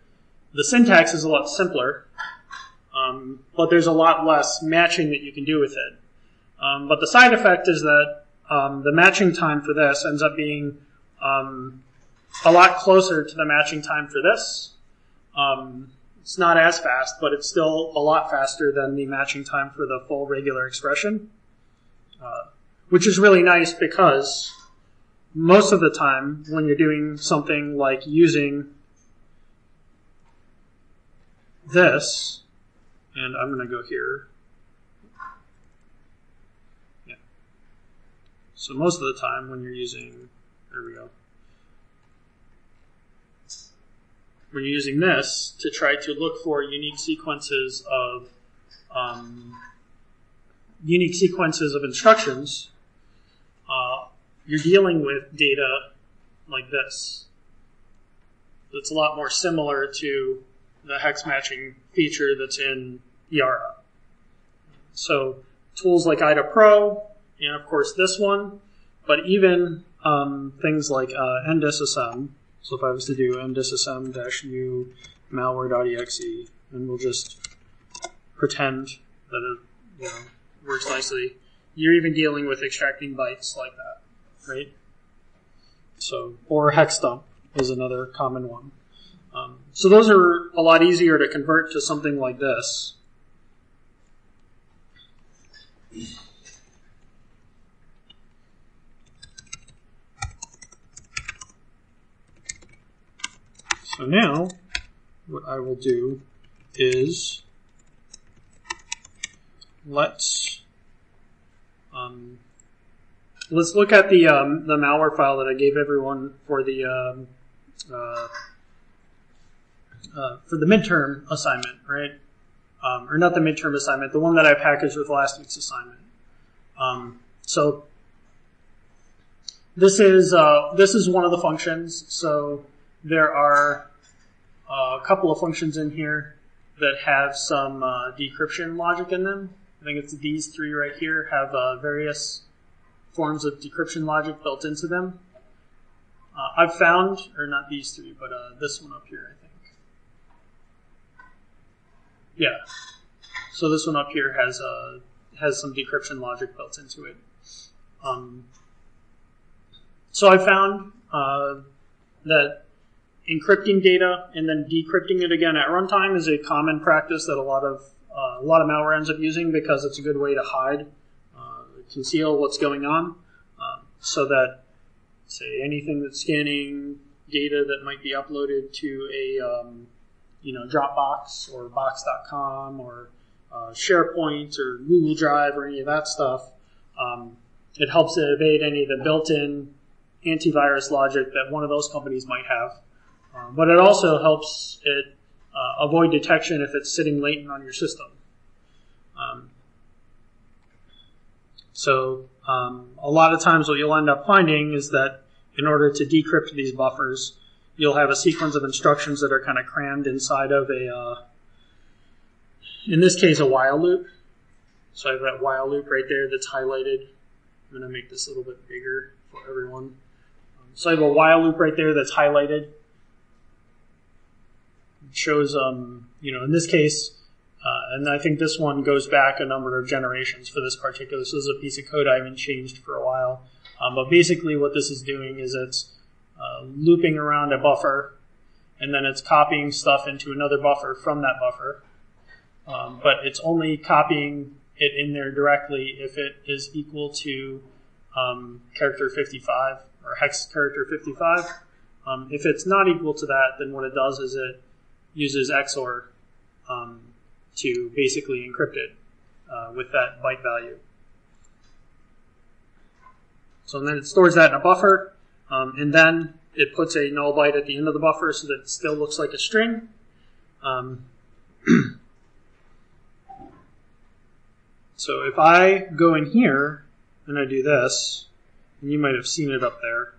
the syntax is a lot simpler, um, but there's a lot less matching that you can do with it. Um, but the side effect is that um, the matching time for this ends up being um, a lot closer to the matching time for this. Um, it's not as fast, but it's still a lot faster than the matching time for the full regular expression, uh, which is really nice because most of the time when you're doing something like using this, and I'm going to go here. Yeah. So most of the time when you're using, there we go. When you're using this to try to look for unique sequences of um, unique sequences of instructions, uh, you're dealing with data like this. It's a lot more similar to the hex matching feature that's in Yara. So tools like IDA Pro, and of course this one, but even um, things like uh. So if I was to do ndisasm-u malware.exe, and we'll just pretend that it you know, works nicely, you're even dealing with extracting bytes like that, right? So, or hex dump is another common one. Um, so those are a lot easier to convert to something like this. So now, what I will do is let's um, let's look at the um, the malware file that I gave everyone for the um, uh, uh, for the midterm assignment, right? Um, or not the midterm assignment, the one that I packaged with last week's assignment. Um, so this is uh, this is one of the functions. So there are uh, a couple of functions in here that have some uh, decryption logic in them. I think it's these three right here have uh, various forms of decryption logic built into them. Uh, I've found, or not these three, but uh, this one up here, I think. Yeah. So this one up here has uh, has some decryption logic built into it. Um, so I found uh, that encrypting data and then decrypting it again at runtime is a common practice that a lot of uh, a lot of malware ends up using because it's a good way to hide, uh, conceal what's going on, um, so that say anything that's scanning data that might be uploaded to a um, you know Dropbox or Box.com or uh, SharePoint or Google Drive or any of that stuff. Um, it helps to evade any of the built-in antivirus logic that one of those companies might have. Um, but it also helps it uh, avoid detection if it's sitting latent on your system. Um, so um, a lot of times what you'll end up finding is that in order to decrypt these buffers, you'll have a sequence of instructions that are kind of crammed inside of a, uh, in this case, a while loop. So I have that while loop right there that's highlighted. I'm going to make this a little bit bigger for everyone. So I have a while loop right there that's highlighted. Shows, um, you know, in this case, uh, and I think this one goes back a number of generations for this particular. This is a piece of code I haven't changed for a while. Um, but basically, what this is doing is it's uh, looping around a buffer, and then it's copying stuff into another buffer from that buffer. Um, but it's only copying it in there directly if it is equal to um, character 55 or hex character 55. Um, if it's not equal to that, then what it does is it uses XOR um, to basically encrypt it uh, with that byte value. So then it stores that in a buffer, um, and then it puts a null byte at the end of the buffer so that it still looks like a string. Um, so if I go in here and I do this, and you might have seen it up there,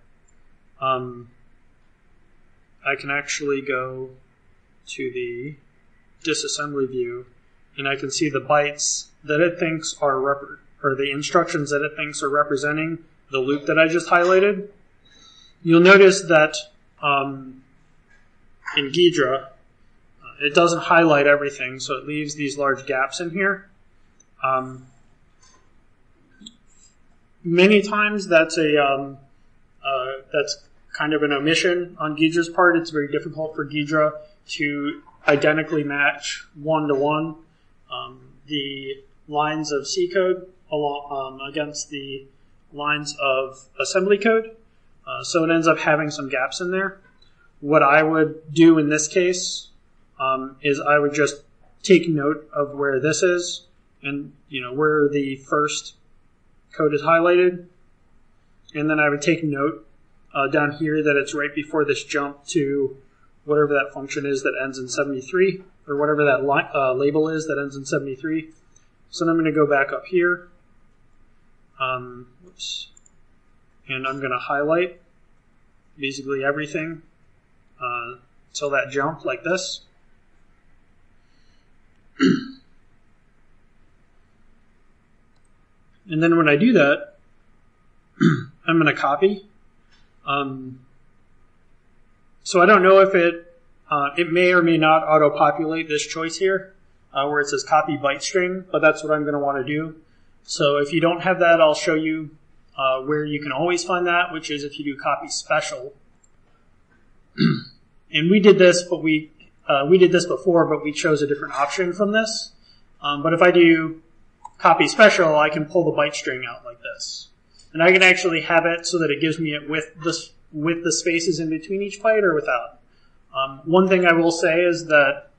um, I can actually go to the disassembly view and I can see the bytes that it thinks are rep- or the instructions that it thinks are representing the loop that I just highlighted. You'll notice that um, in Ghidra, uh, it doesn't highlight everything, so it leaves these large gaps in here. Um, many times that's a um, uh, that's kind of an omission on Ghidra's part. It's very difficult for Ghidra to identically match one to one the lines of C code along, um, against the lines of assembly code. Uh, so it ends up having some gaps in there. What I would do in this case um, is I would just take note of where this is and you know where the first code is highlighted, and then I would take note uh, down here that it's right before this jump to whatever that function is that ends in 73, or whatever that li- uh, label is that ends in 73. So then I'm going to go back up here. Um. And I'm going to highlight basically everything uh, till that jump like this. and then when I do that, I'm going to copy. Um, so I don't know if it uh, it may or may not auto-populate this choice here, uh, where it says copy byte string, but that's what I'm going to want to do. So if you don't have that, I'll show you uh, where you can always find that, which is if you do copy special. and we did this, but we uh, we did this before, but we chose a different option from this. Um, but if I do copy special, I can pull the byte string out like this, and I can actually have it so that it gives me it with this with the spaces in between each byte or without. Um, one thing I will say is that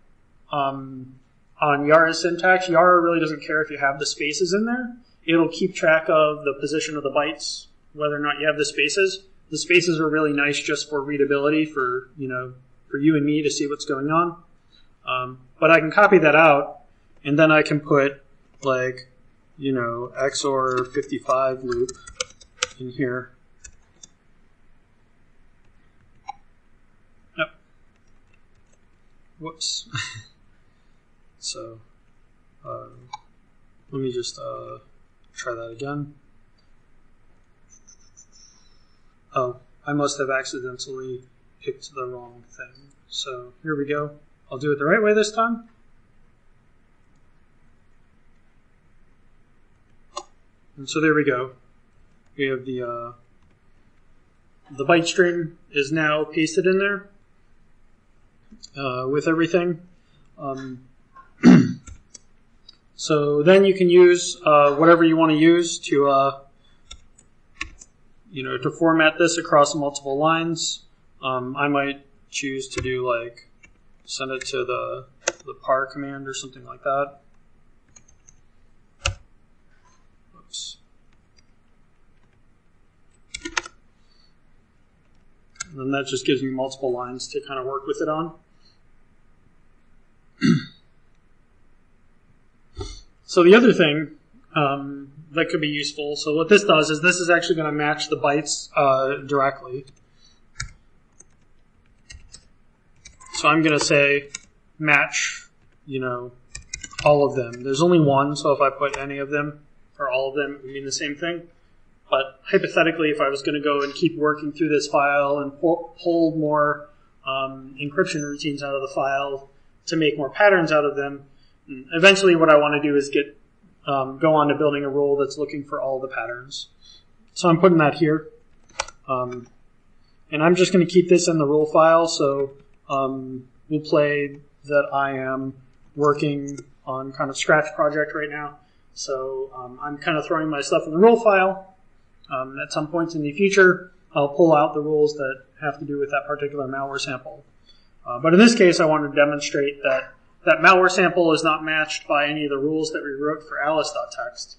um, on Yara syntax, Yara really doesn't care if you have the spaces in there. It'll keep track of the position of the bytes, whether or not you have the spaces. The spaces are really nice just for readability for you know for you and me to see what's going on. Um, but I can copy that out, and then I can put like you know XOR 55 loop in here Whoops. so, uh, let me just uh, try that again. Oh, I must have accidentally picked the wrong thing. So here we go. I'll do it the right way this time. And so there we go. We have the uh, the byte string is now pasted in there uh, with everything. Um, so then you can use uh, whatever you want to use to, uh, you know, to format this across multiple lines. Um, I might choose to do like send it to the the par command or something like that. Oops. And then that just gives me multiple lines to kind of work with it on. So the other thing um, that could be useful, so what this does is this is actually going to match the bytes uh, directly. So I'm going to say match, you know, all of them. There's only one, so if I put any of them or all of them, it would mean the same thing. But hypothetically, if I was going to go and keep working through this file and pull, more um, encryption routines out of the file, to make more patterns out of them. Eventually, what I want to do is get um, go on to building a rule that's looking for all the patterns. So I'm putting that here. Um, and I'm just going to keep this in the rule file. So um, we'll play that I am working on kind of Scratch project right now. So um, I'm kind of throwing my stuff in the rule file. Um, at some points in the future, I'll pull out the rules that have to do with that particular malware sample. Uh, but in this case, I wanted to demonstrate that that malware sample is not matched by any of the rules that we wrote for alice.txt.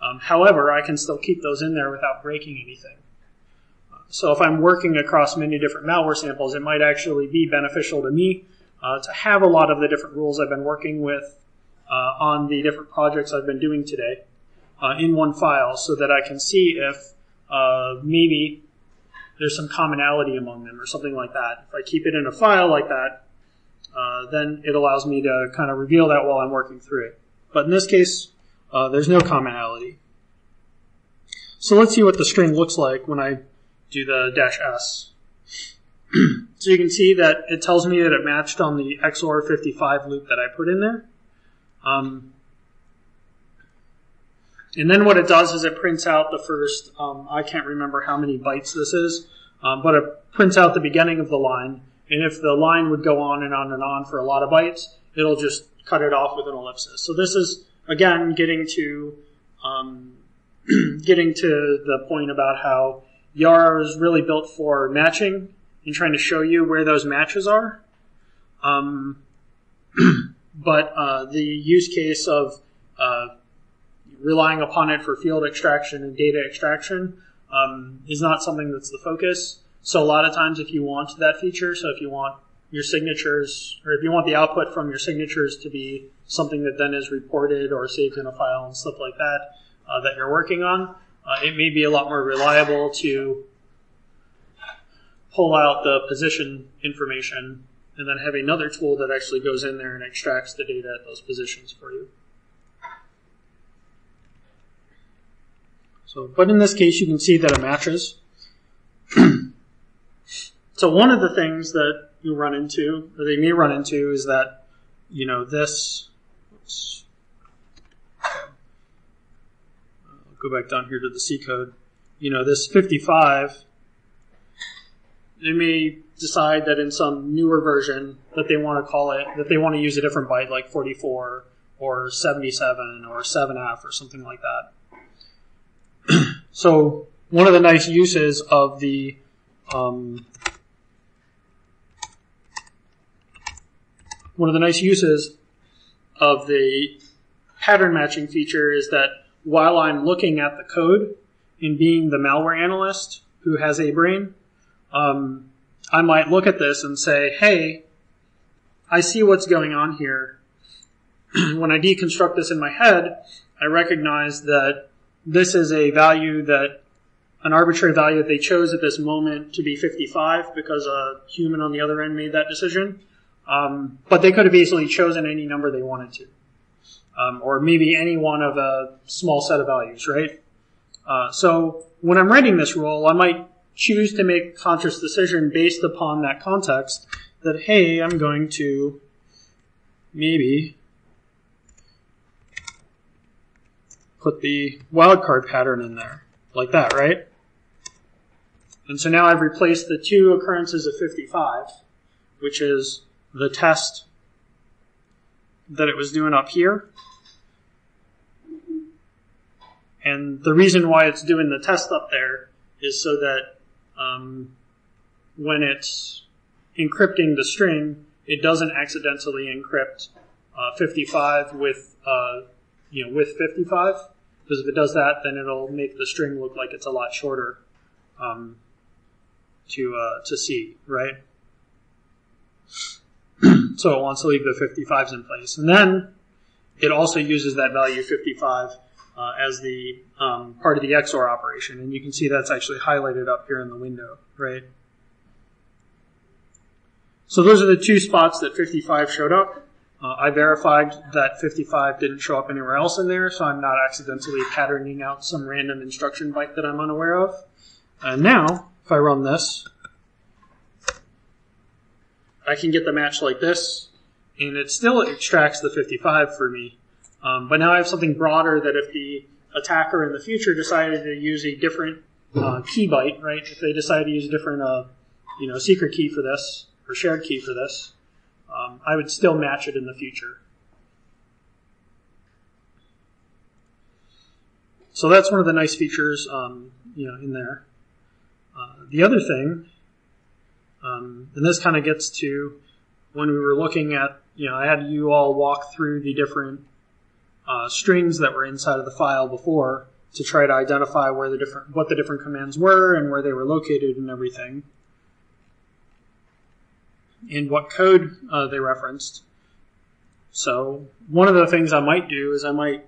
Um, however, I can still keep those in there without breaking anything. So if I'm working across many different malware samples, it might actually be beneficial to me uh, to have a lot of the different rules I've been working with uh, on the different projects I've been doing today uh, in one file so that I can see if uh, maybe there's some commonality among them or something like that. If I keep it in a file like that, uh, then it allows me to kind of reveal that while I'm working through it. But in this case, uh, there's no commonality. So let's see what the string looks like when I do the dash s. so you can see that it tells me that it matched on the XOR 55 loop that I put in there. Um, and then what it does is it prints out the first, um, I can't remember how many bytes this is, um, but it prints out the beginning of the line. And if the line would go on and on and on for a lot of bytes, it'll just cut it off with an ellipsis. So this is, again, getting to, um, getting to the point about how Yara is really built for matching and trying to show you where those matches are. Um, but uh, the use case of uh, relying upon it for field extraction and data extraction um, is not something that's the focus. So a lot of times, if you want that feature, so if you want your signatures, or if you want the output from your signatures to be something that then is reported or saved in a file and stuff like that uh, that you're working on, uh, it may be a lot more reliable to pull out the position information and then have another tool that actually goes in there and extracts the data at those positions for you. So, but in this case, you can see that it matches. so one of the things that you run into, or they may run into, is that, you know, this, oops, go back down here to the C code. You know, this 55, they may decide that in some newer version that they want to call it, that they want to use a different byte like 44 or 77 or 7F or something like that. so one of the nice uses of the um, one of the nice uses of the pattern matching feature is that while I'm looking at the code and being the malware analyst who has a brain, um, I might look at this and say, hey, I see what's going on here. when I deconstruct this in my head, I recognize that this is a value that an arbitrary value that they chose at this moment to be 55 because a human on the other end made that decision. Um, but they could have easily chosen any number they wanted to, um, or maybe any one of a small set of values, right? Uh, so when I'm writing this rule, I might choose to make a conscious decision based upon that context that hey, I'm going to maybe put the wildcard pattern in there, like that, right? And so now I've replaced the two occurrences of 55, which is the test that it was doing up here. And the reason why it's doing the test up there is so that um, when it's encrypting the string, it doesn't accidentally encrypt uh, 55 with uh, you know with 55 because if it does that, then it'll make the string look like it's a lot shorter um, to uh, to see, right? So it wants to leave the 55s in place, and then it also uses that value 55 uh, as the um, part of the XOR operation, and you can see that's actually highlighted up here in the window, right? So those are the two spots that 55 showed up. Uh, I verified that 55 didn't show up anywhere else in there, so I'm not accidentally patterning out some random instruction byte that I'm unaware of. And now, if I run this, I can get the match like this, and it still extracts the 55 for me. Um, but now I have something broader that if the attacker in the future decided to use a different uh, key byte, right? If they decide to use a different, uh, you know, secret key for this or shared key for this, um, I would still match it in the future. So that's one of the nice features, um, you know, in there. Uh, the other thing, um, and this kind of gets to when we were looking at, you know, I had you all walk through the different uh, strings that were inside of the file before to try to identify where the different, what the different commands were and where they were located and everything and what code uh, they referenced. So one of the things I might do is I might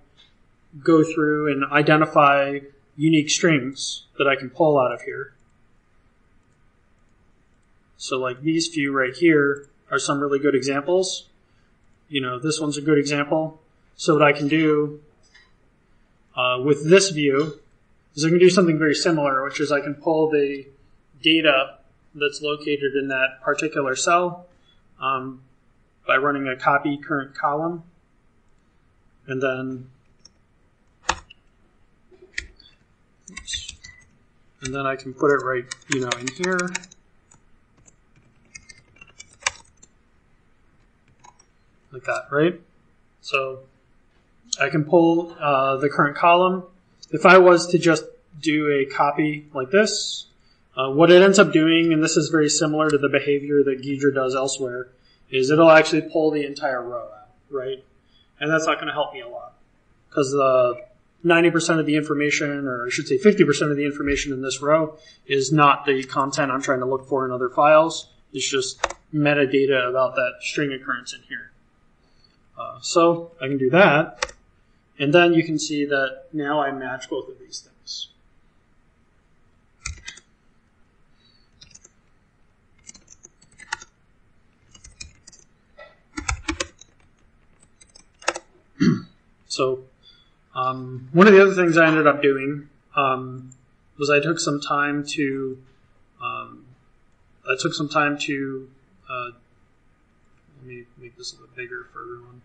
go through and identify unique strings that I can pull out of here. So like these few right here are some really good examples. You know, this one's a good example. So what I can do uh, with this view is I can do something very similar, which is I can pull the data that's located in that particular cell um, by running a copy current column. And then oops, and then I can put it right, you know, in here. Like that, right? So I can pull uh, the current column. If I was to just do a copy like this, uh, what it ends up doing, and this is very similar to the behavior that Ghidra does elsewhere, is it'll actually pull the entire row out, right? And that's not going to help me a lot because the 90% of the information, or I should say 50% of the information in this row is not the content I'm trying to look for in other files. It's just metadata about that string occurrence in here. Uh, so I can do that. And then you can see that now I match both of these things. so um, one of the other things I ended up doing um, was I took some time to um, I took some time to uh, let me make this a little bigger for everyone.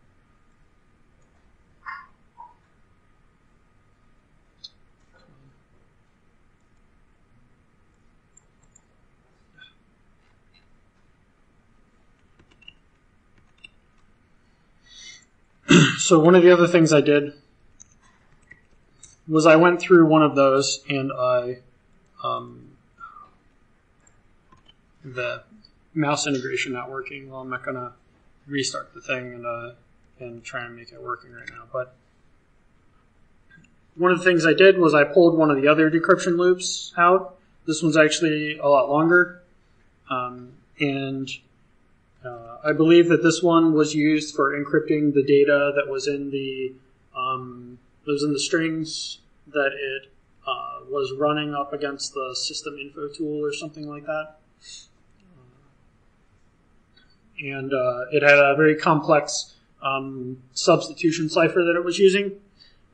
So one of the other things I did was I went through one of those and I um, the mouse integration not working. Well, I'm not gonna restart the thing and uh, and try and make it working right now. But one of the things I did was I pulled one of the other decryption loops out. This one's actually a lot longer, um, and uh, I believe that this one was used for encrypting the data that was in the um, was in the strings that it uh, was running up against the system info tool or something like that. And uh, it had a very complex um, substitution cipher that it was using.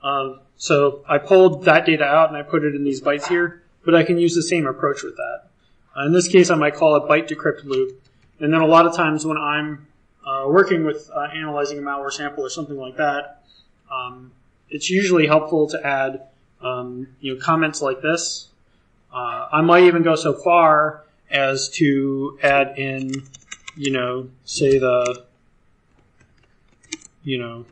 Uh, so I pulled that data out and I put it in these bytes here, but I can use the same approach with that. Uh, in this case, I might call it byte decrypt loop. And then a lot of times when I'm uh, working with uh, analyzing a malware sample or something like that, um, it's usually helpful to add um, you know comments like this. Uh, I might even go so far as to add in, you know, say the, you know,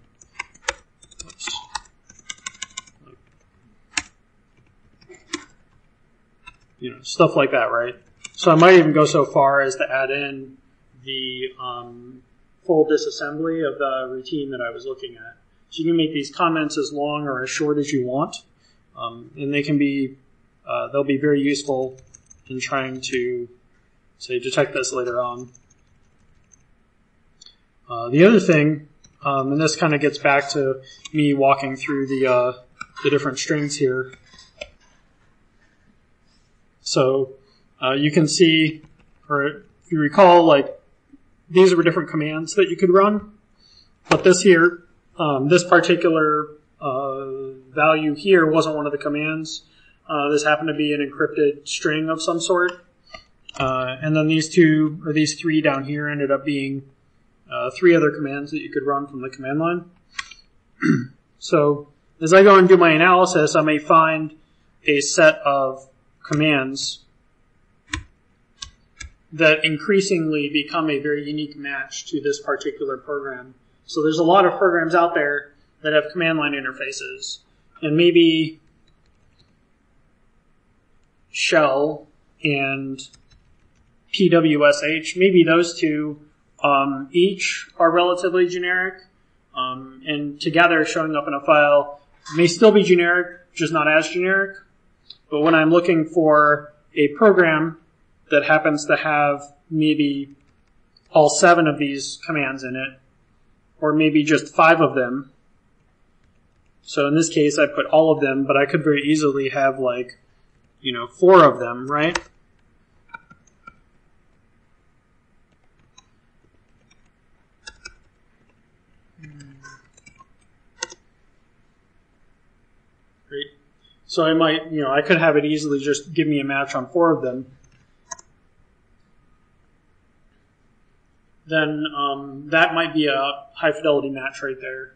you know, stuff like that, right? So I might even go so far as to add in the um, full disassembly of the routine that I was looking at. So you can make these comments as long or as short as you want, um, and they can be uh, they'll be very useful in trying to say detect this later on. Uh, the other thing, um, and this kind of gets back to me walking through the uh, the different strings here. So uh, you can see, or if you recall, like these were different commands that you could run, but this here, um, this particular uh, value here wasn't one of the commands. Uh, this happened to be an encrypted string of some sort. Uh, and then these two, or these three down here, ended up being uh, three other commands that you could run from the command line. so as I go and do my analysis, I may find a set of commands that increasingly become a very unique match to this particular program. So there's a lot of programs out there that have command line interfaces, and maybe shell and PWSH, maybe those two um, each are relatively generic, um, and together showing up in a file may still be generic, just not as generic. But when I'm looking for a program that happens to have maybe all seven of these commands in it, or maybe just five of them. So in this case, I put all of them, but I could very easily have like, you know, four of them, right? Great. So I might, you know, I could have it easily just give me a match on four of them. Then um, that might be a high fidelity match right there.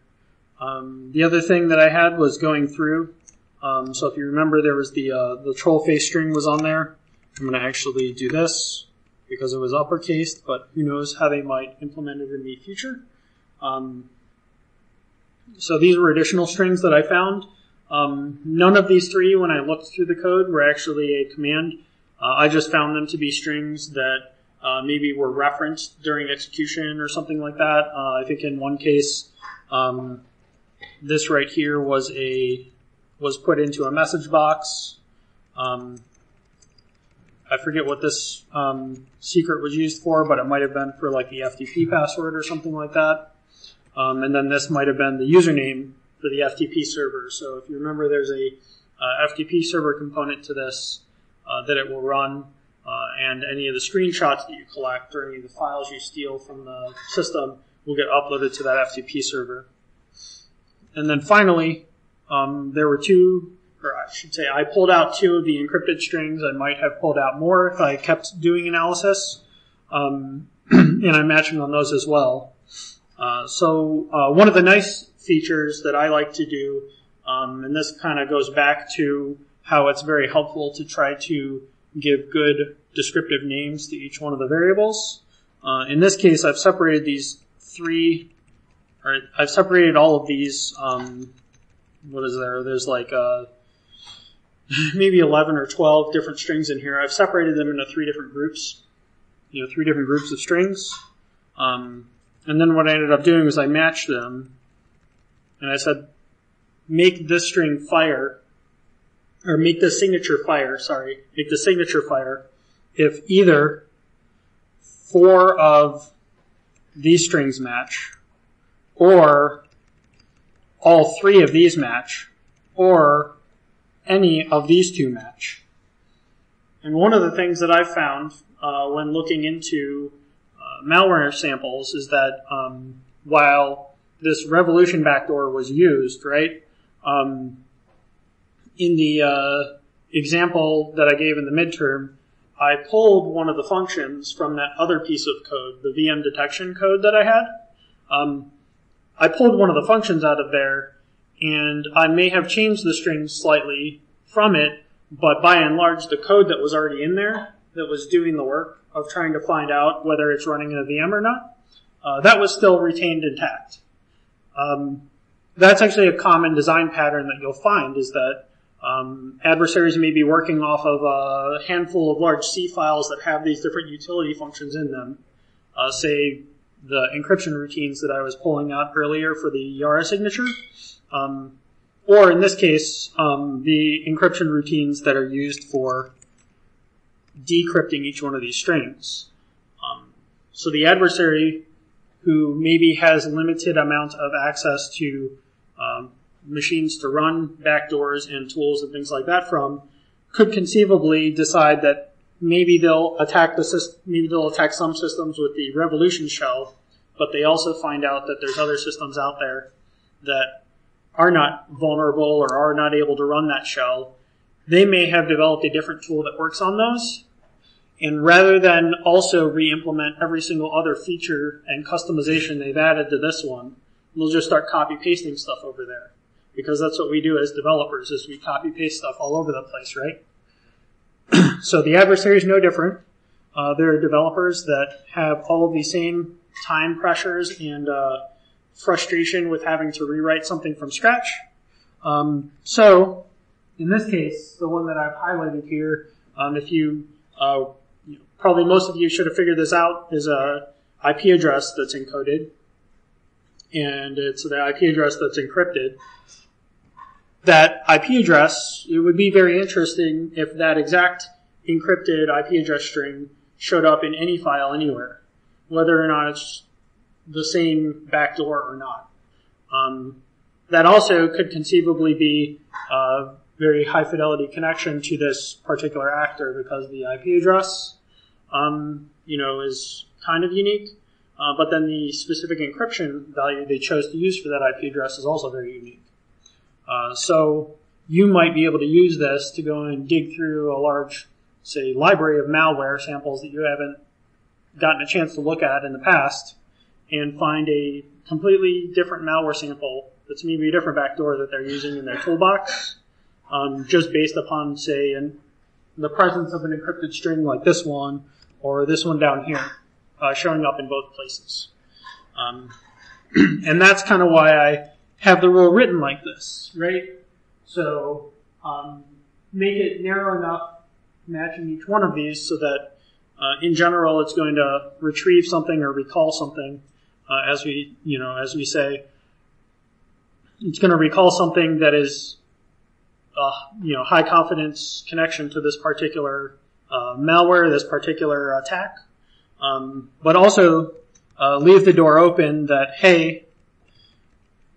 Um, the other thing that I had was going through. Um, so if you remember, there was the uh, the troll face string was on there. I'm going to actually do this because it was uppercased, but who knows how they might implement it in the future. Um, so these were additional strings that I found. Um, none of these three, when I looked through the code, were actually a command. Uh, I just found them to be strings that uh, maybe were referenced during execution or something like that. Uh, I think in one case, um, this right here was a was put into a message box. Um, I forget what this um, secret was used for, but it might have been for like the FTP password or something like that. Um, and then this might have been the username for the FTP server. So if you remember, there's a uh, FTP server component to this uh, that it will run, uh, and any of the screenshots that you collect or any of the files you steal from the system will get uploaded to that FTP server. And then finally, um, there were two, or I should say, I pulled out two of the encrypted strings. I might have pulled out more if I kept doing analysis, um, and I'm matching on those as well. Uh, so uh, one of the nice features that I like to do, um, and this kind of goes back to how it's very helpful to try to give good descriptive names to each one of the variables. Uh, in this case, I've separated these three, or I've separated all of these. Um, what is there? There's like uh, maybe 11 or 12 different strings in here. I've separated them into three different groups. You know, three different groups of strings. Um, and then what I ended up doing was I matched them, and I said, make this string fire, or make the signature fire, sorry, make the signature fire if either four of these strings match, or all three of these match, or any of these two match. And one of the things that I found uh, when looking into malware samples is that um, while this revolution backdoor was used, right, um, in the uh, example that I gave in the midterm, I pulled one of the functions from that other piece of code, the VM detection code that I had. Um, I pulled one of the functions out of there, and I may have changed the string slightly from it, but by and large, the code that was already in there that was doing the work of trying to find out whether it's running in a VM or not, uh, that was still retained intact. Um, that's actually a common design pattern that you'll find is that um, adversaries may be working off of a handful of large C files that have these different utility functions in them. Uh, say the encryption routines that I was pulling out earlier for the Yara signature, um, or in this case, um, the encryption routines that are used for decrypting each one of these strings. Um, so the adversary who maybe has limited amount of access to um, machines to run backdoors and tools and things like that from could conceivably decide that maybe they'll attack the system, maybe they'll attack some systems with the revolution shell, but they also find out that there's other systems out there that are not vulnerable or are not able to run that shell. They may have developed a different tool that works on those, and rather than also re-implement every single other feature and customization they've added to this one, they'll just start copy pasting stuff over there. Because that's what we do as developers is we copy paste stuff all over the place, right? so the adversary is no different. Uh, there are developers that have all of the same time pressures and uh, frustration with having to rewrite something from scratch. Um, so, in this case, the one that I've highlighted here, um, if you uh, probably most of you should have figured this out, is a IP address that's encoded, and it's the IP address that's encrypted. That IP address, it would be very interesting if that exact encrypted IP address string showed up in any file anywhere, whether or not it's the same backdoor or not. Um, that also could conceivably be a very high fidelity connection to this particular actor because the IP address um, you know, is kind of unique. Uh, but then the specific encryption value they chose to use for that IP address is also very unique. Uh, so you might be able to use this to go and dig through a large, say, library of malware samples that you haven't gotten a chance to look at in the past and find a completely different malware sample that's maybe a different backdoor that they're using in their toolbox, um, just based upon, say, an, the presence of an encrypted string like this one or this one down here uh, showing up in both places. Um, and that's kind of why I have the rule written like this, right? So um, make it narrow enough, matching each one of these, so that uh, in general it's going to retrieve something or recall something, uh, as we you know as we say. It's going to recall something that is, uh, you know, high confidence connection to this particular uh, malware, this particular attack, um, but also uh, leave the door open that hey,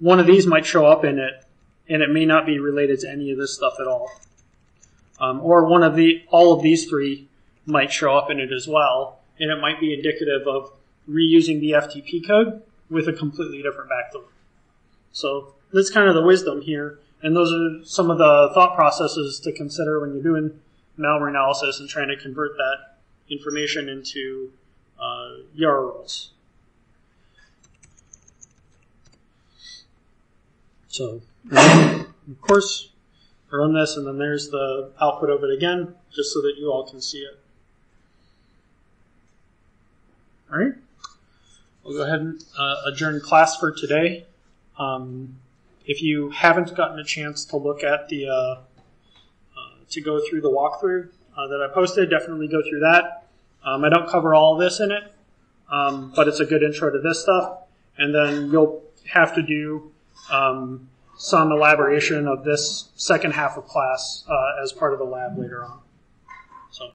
one of these might show up in it, and it may not be related to any of this stuff at all. Um, or one of the all of these three might show up in it as well, and it might be indicative of reusing the FTP code with a completely different backdoor. So that's kind of the wisdom here, and those are some of the thought processes to consider when you're doing malware analysis and trying to convert that information into uh, URLs. So, of course, run this, and then there's the output of it again, just so that you all can see it. All right. We'll go ahead and uh, adjourn class for today. Um, if you haven't gotten a chance to look at the, uh, uh, to go through the walkthrough uh, that I posted, definitely go through that. Um, I don't cover all this in it, um, but it's a good intro to this stuff. And then you'll have to do um, some elaboration of this second half of class uh, as part of the lab later on.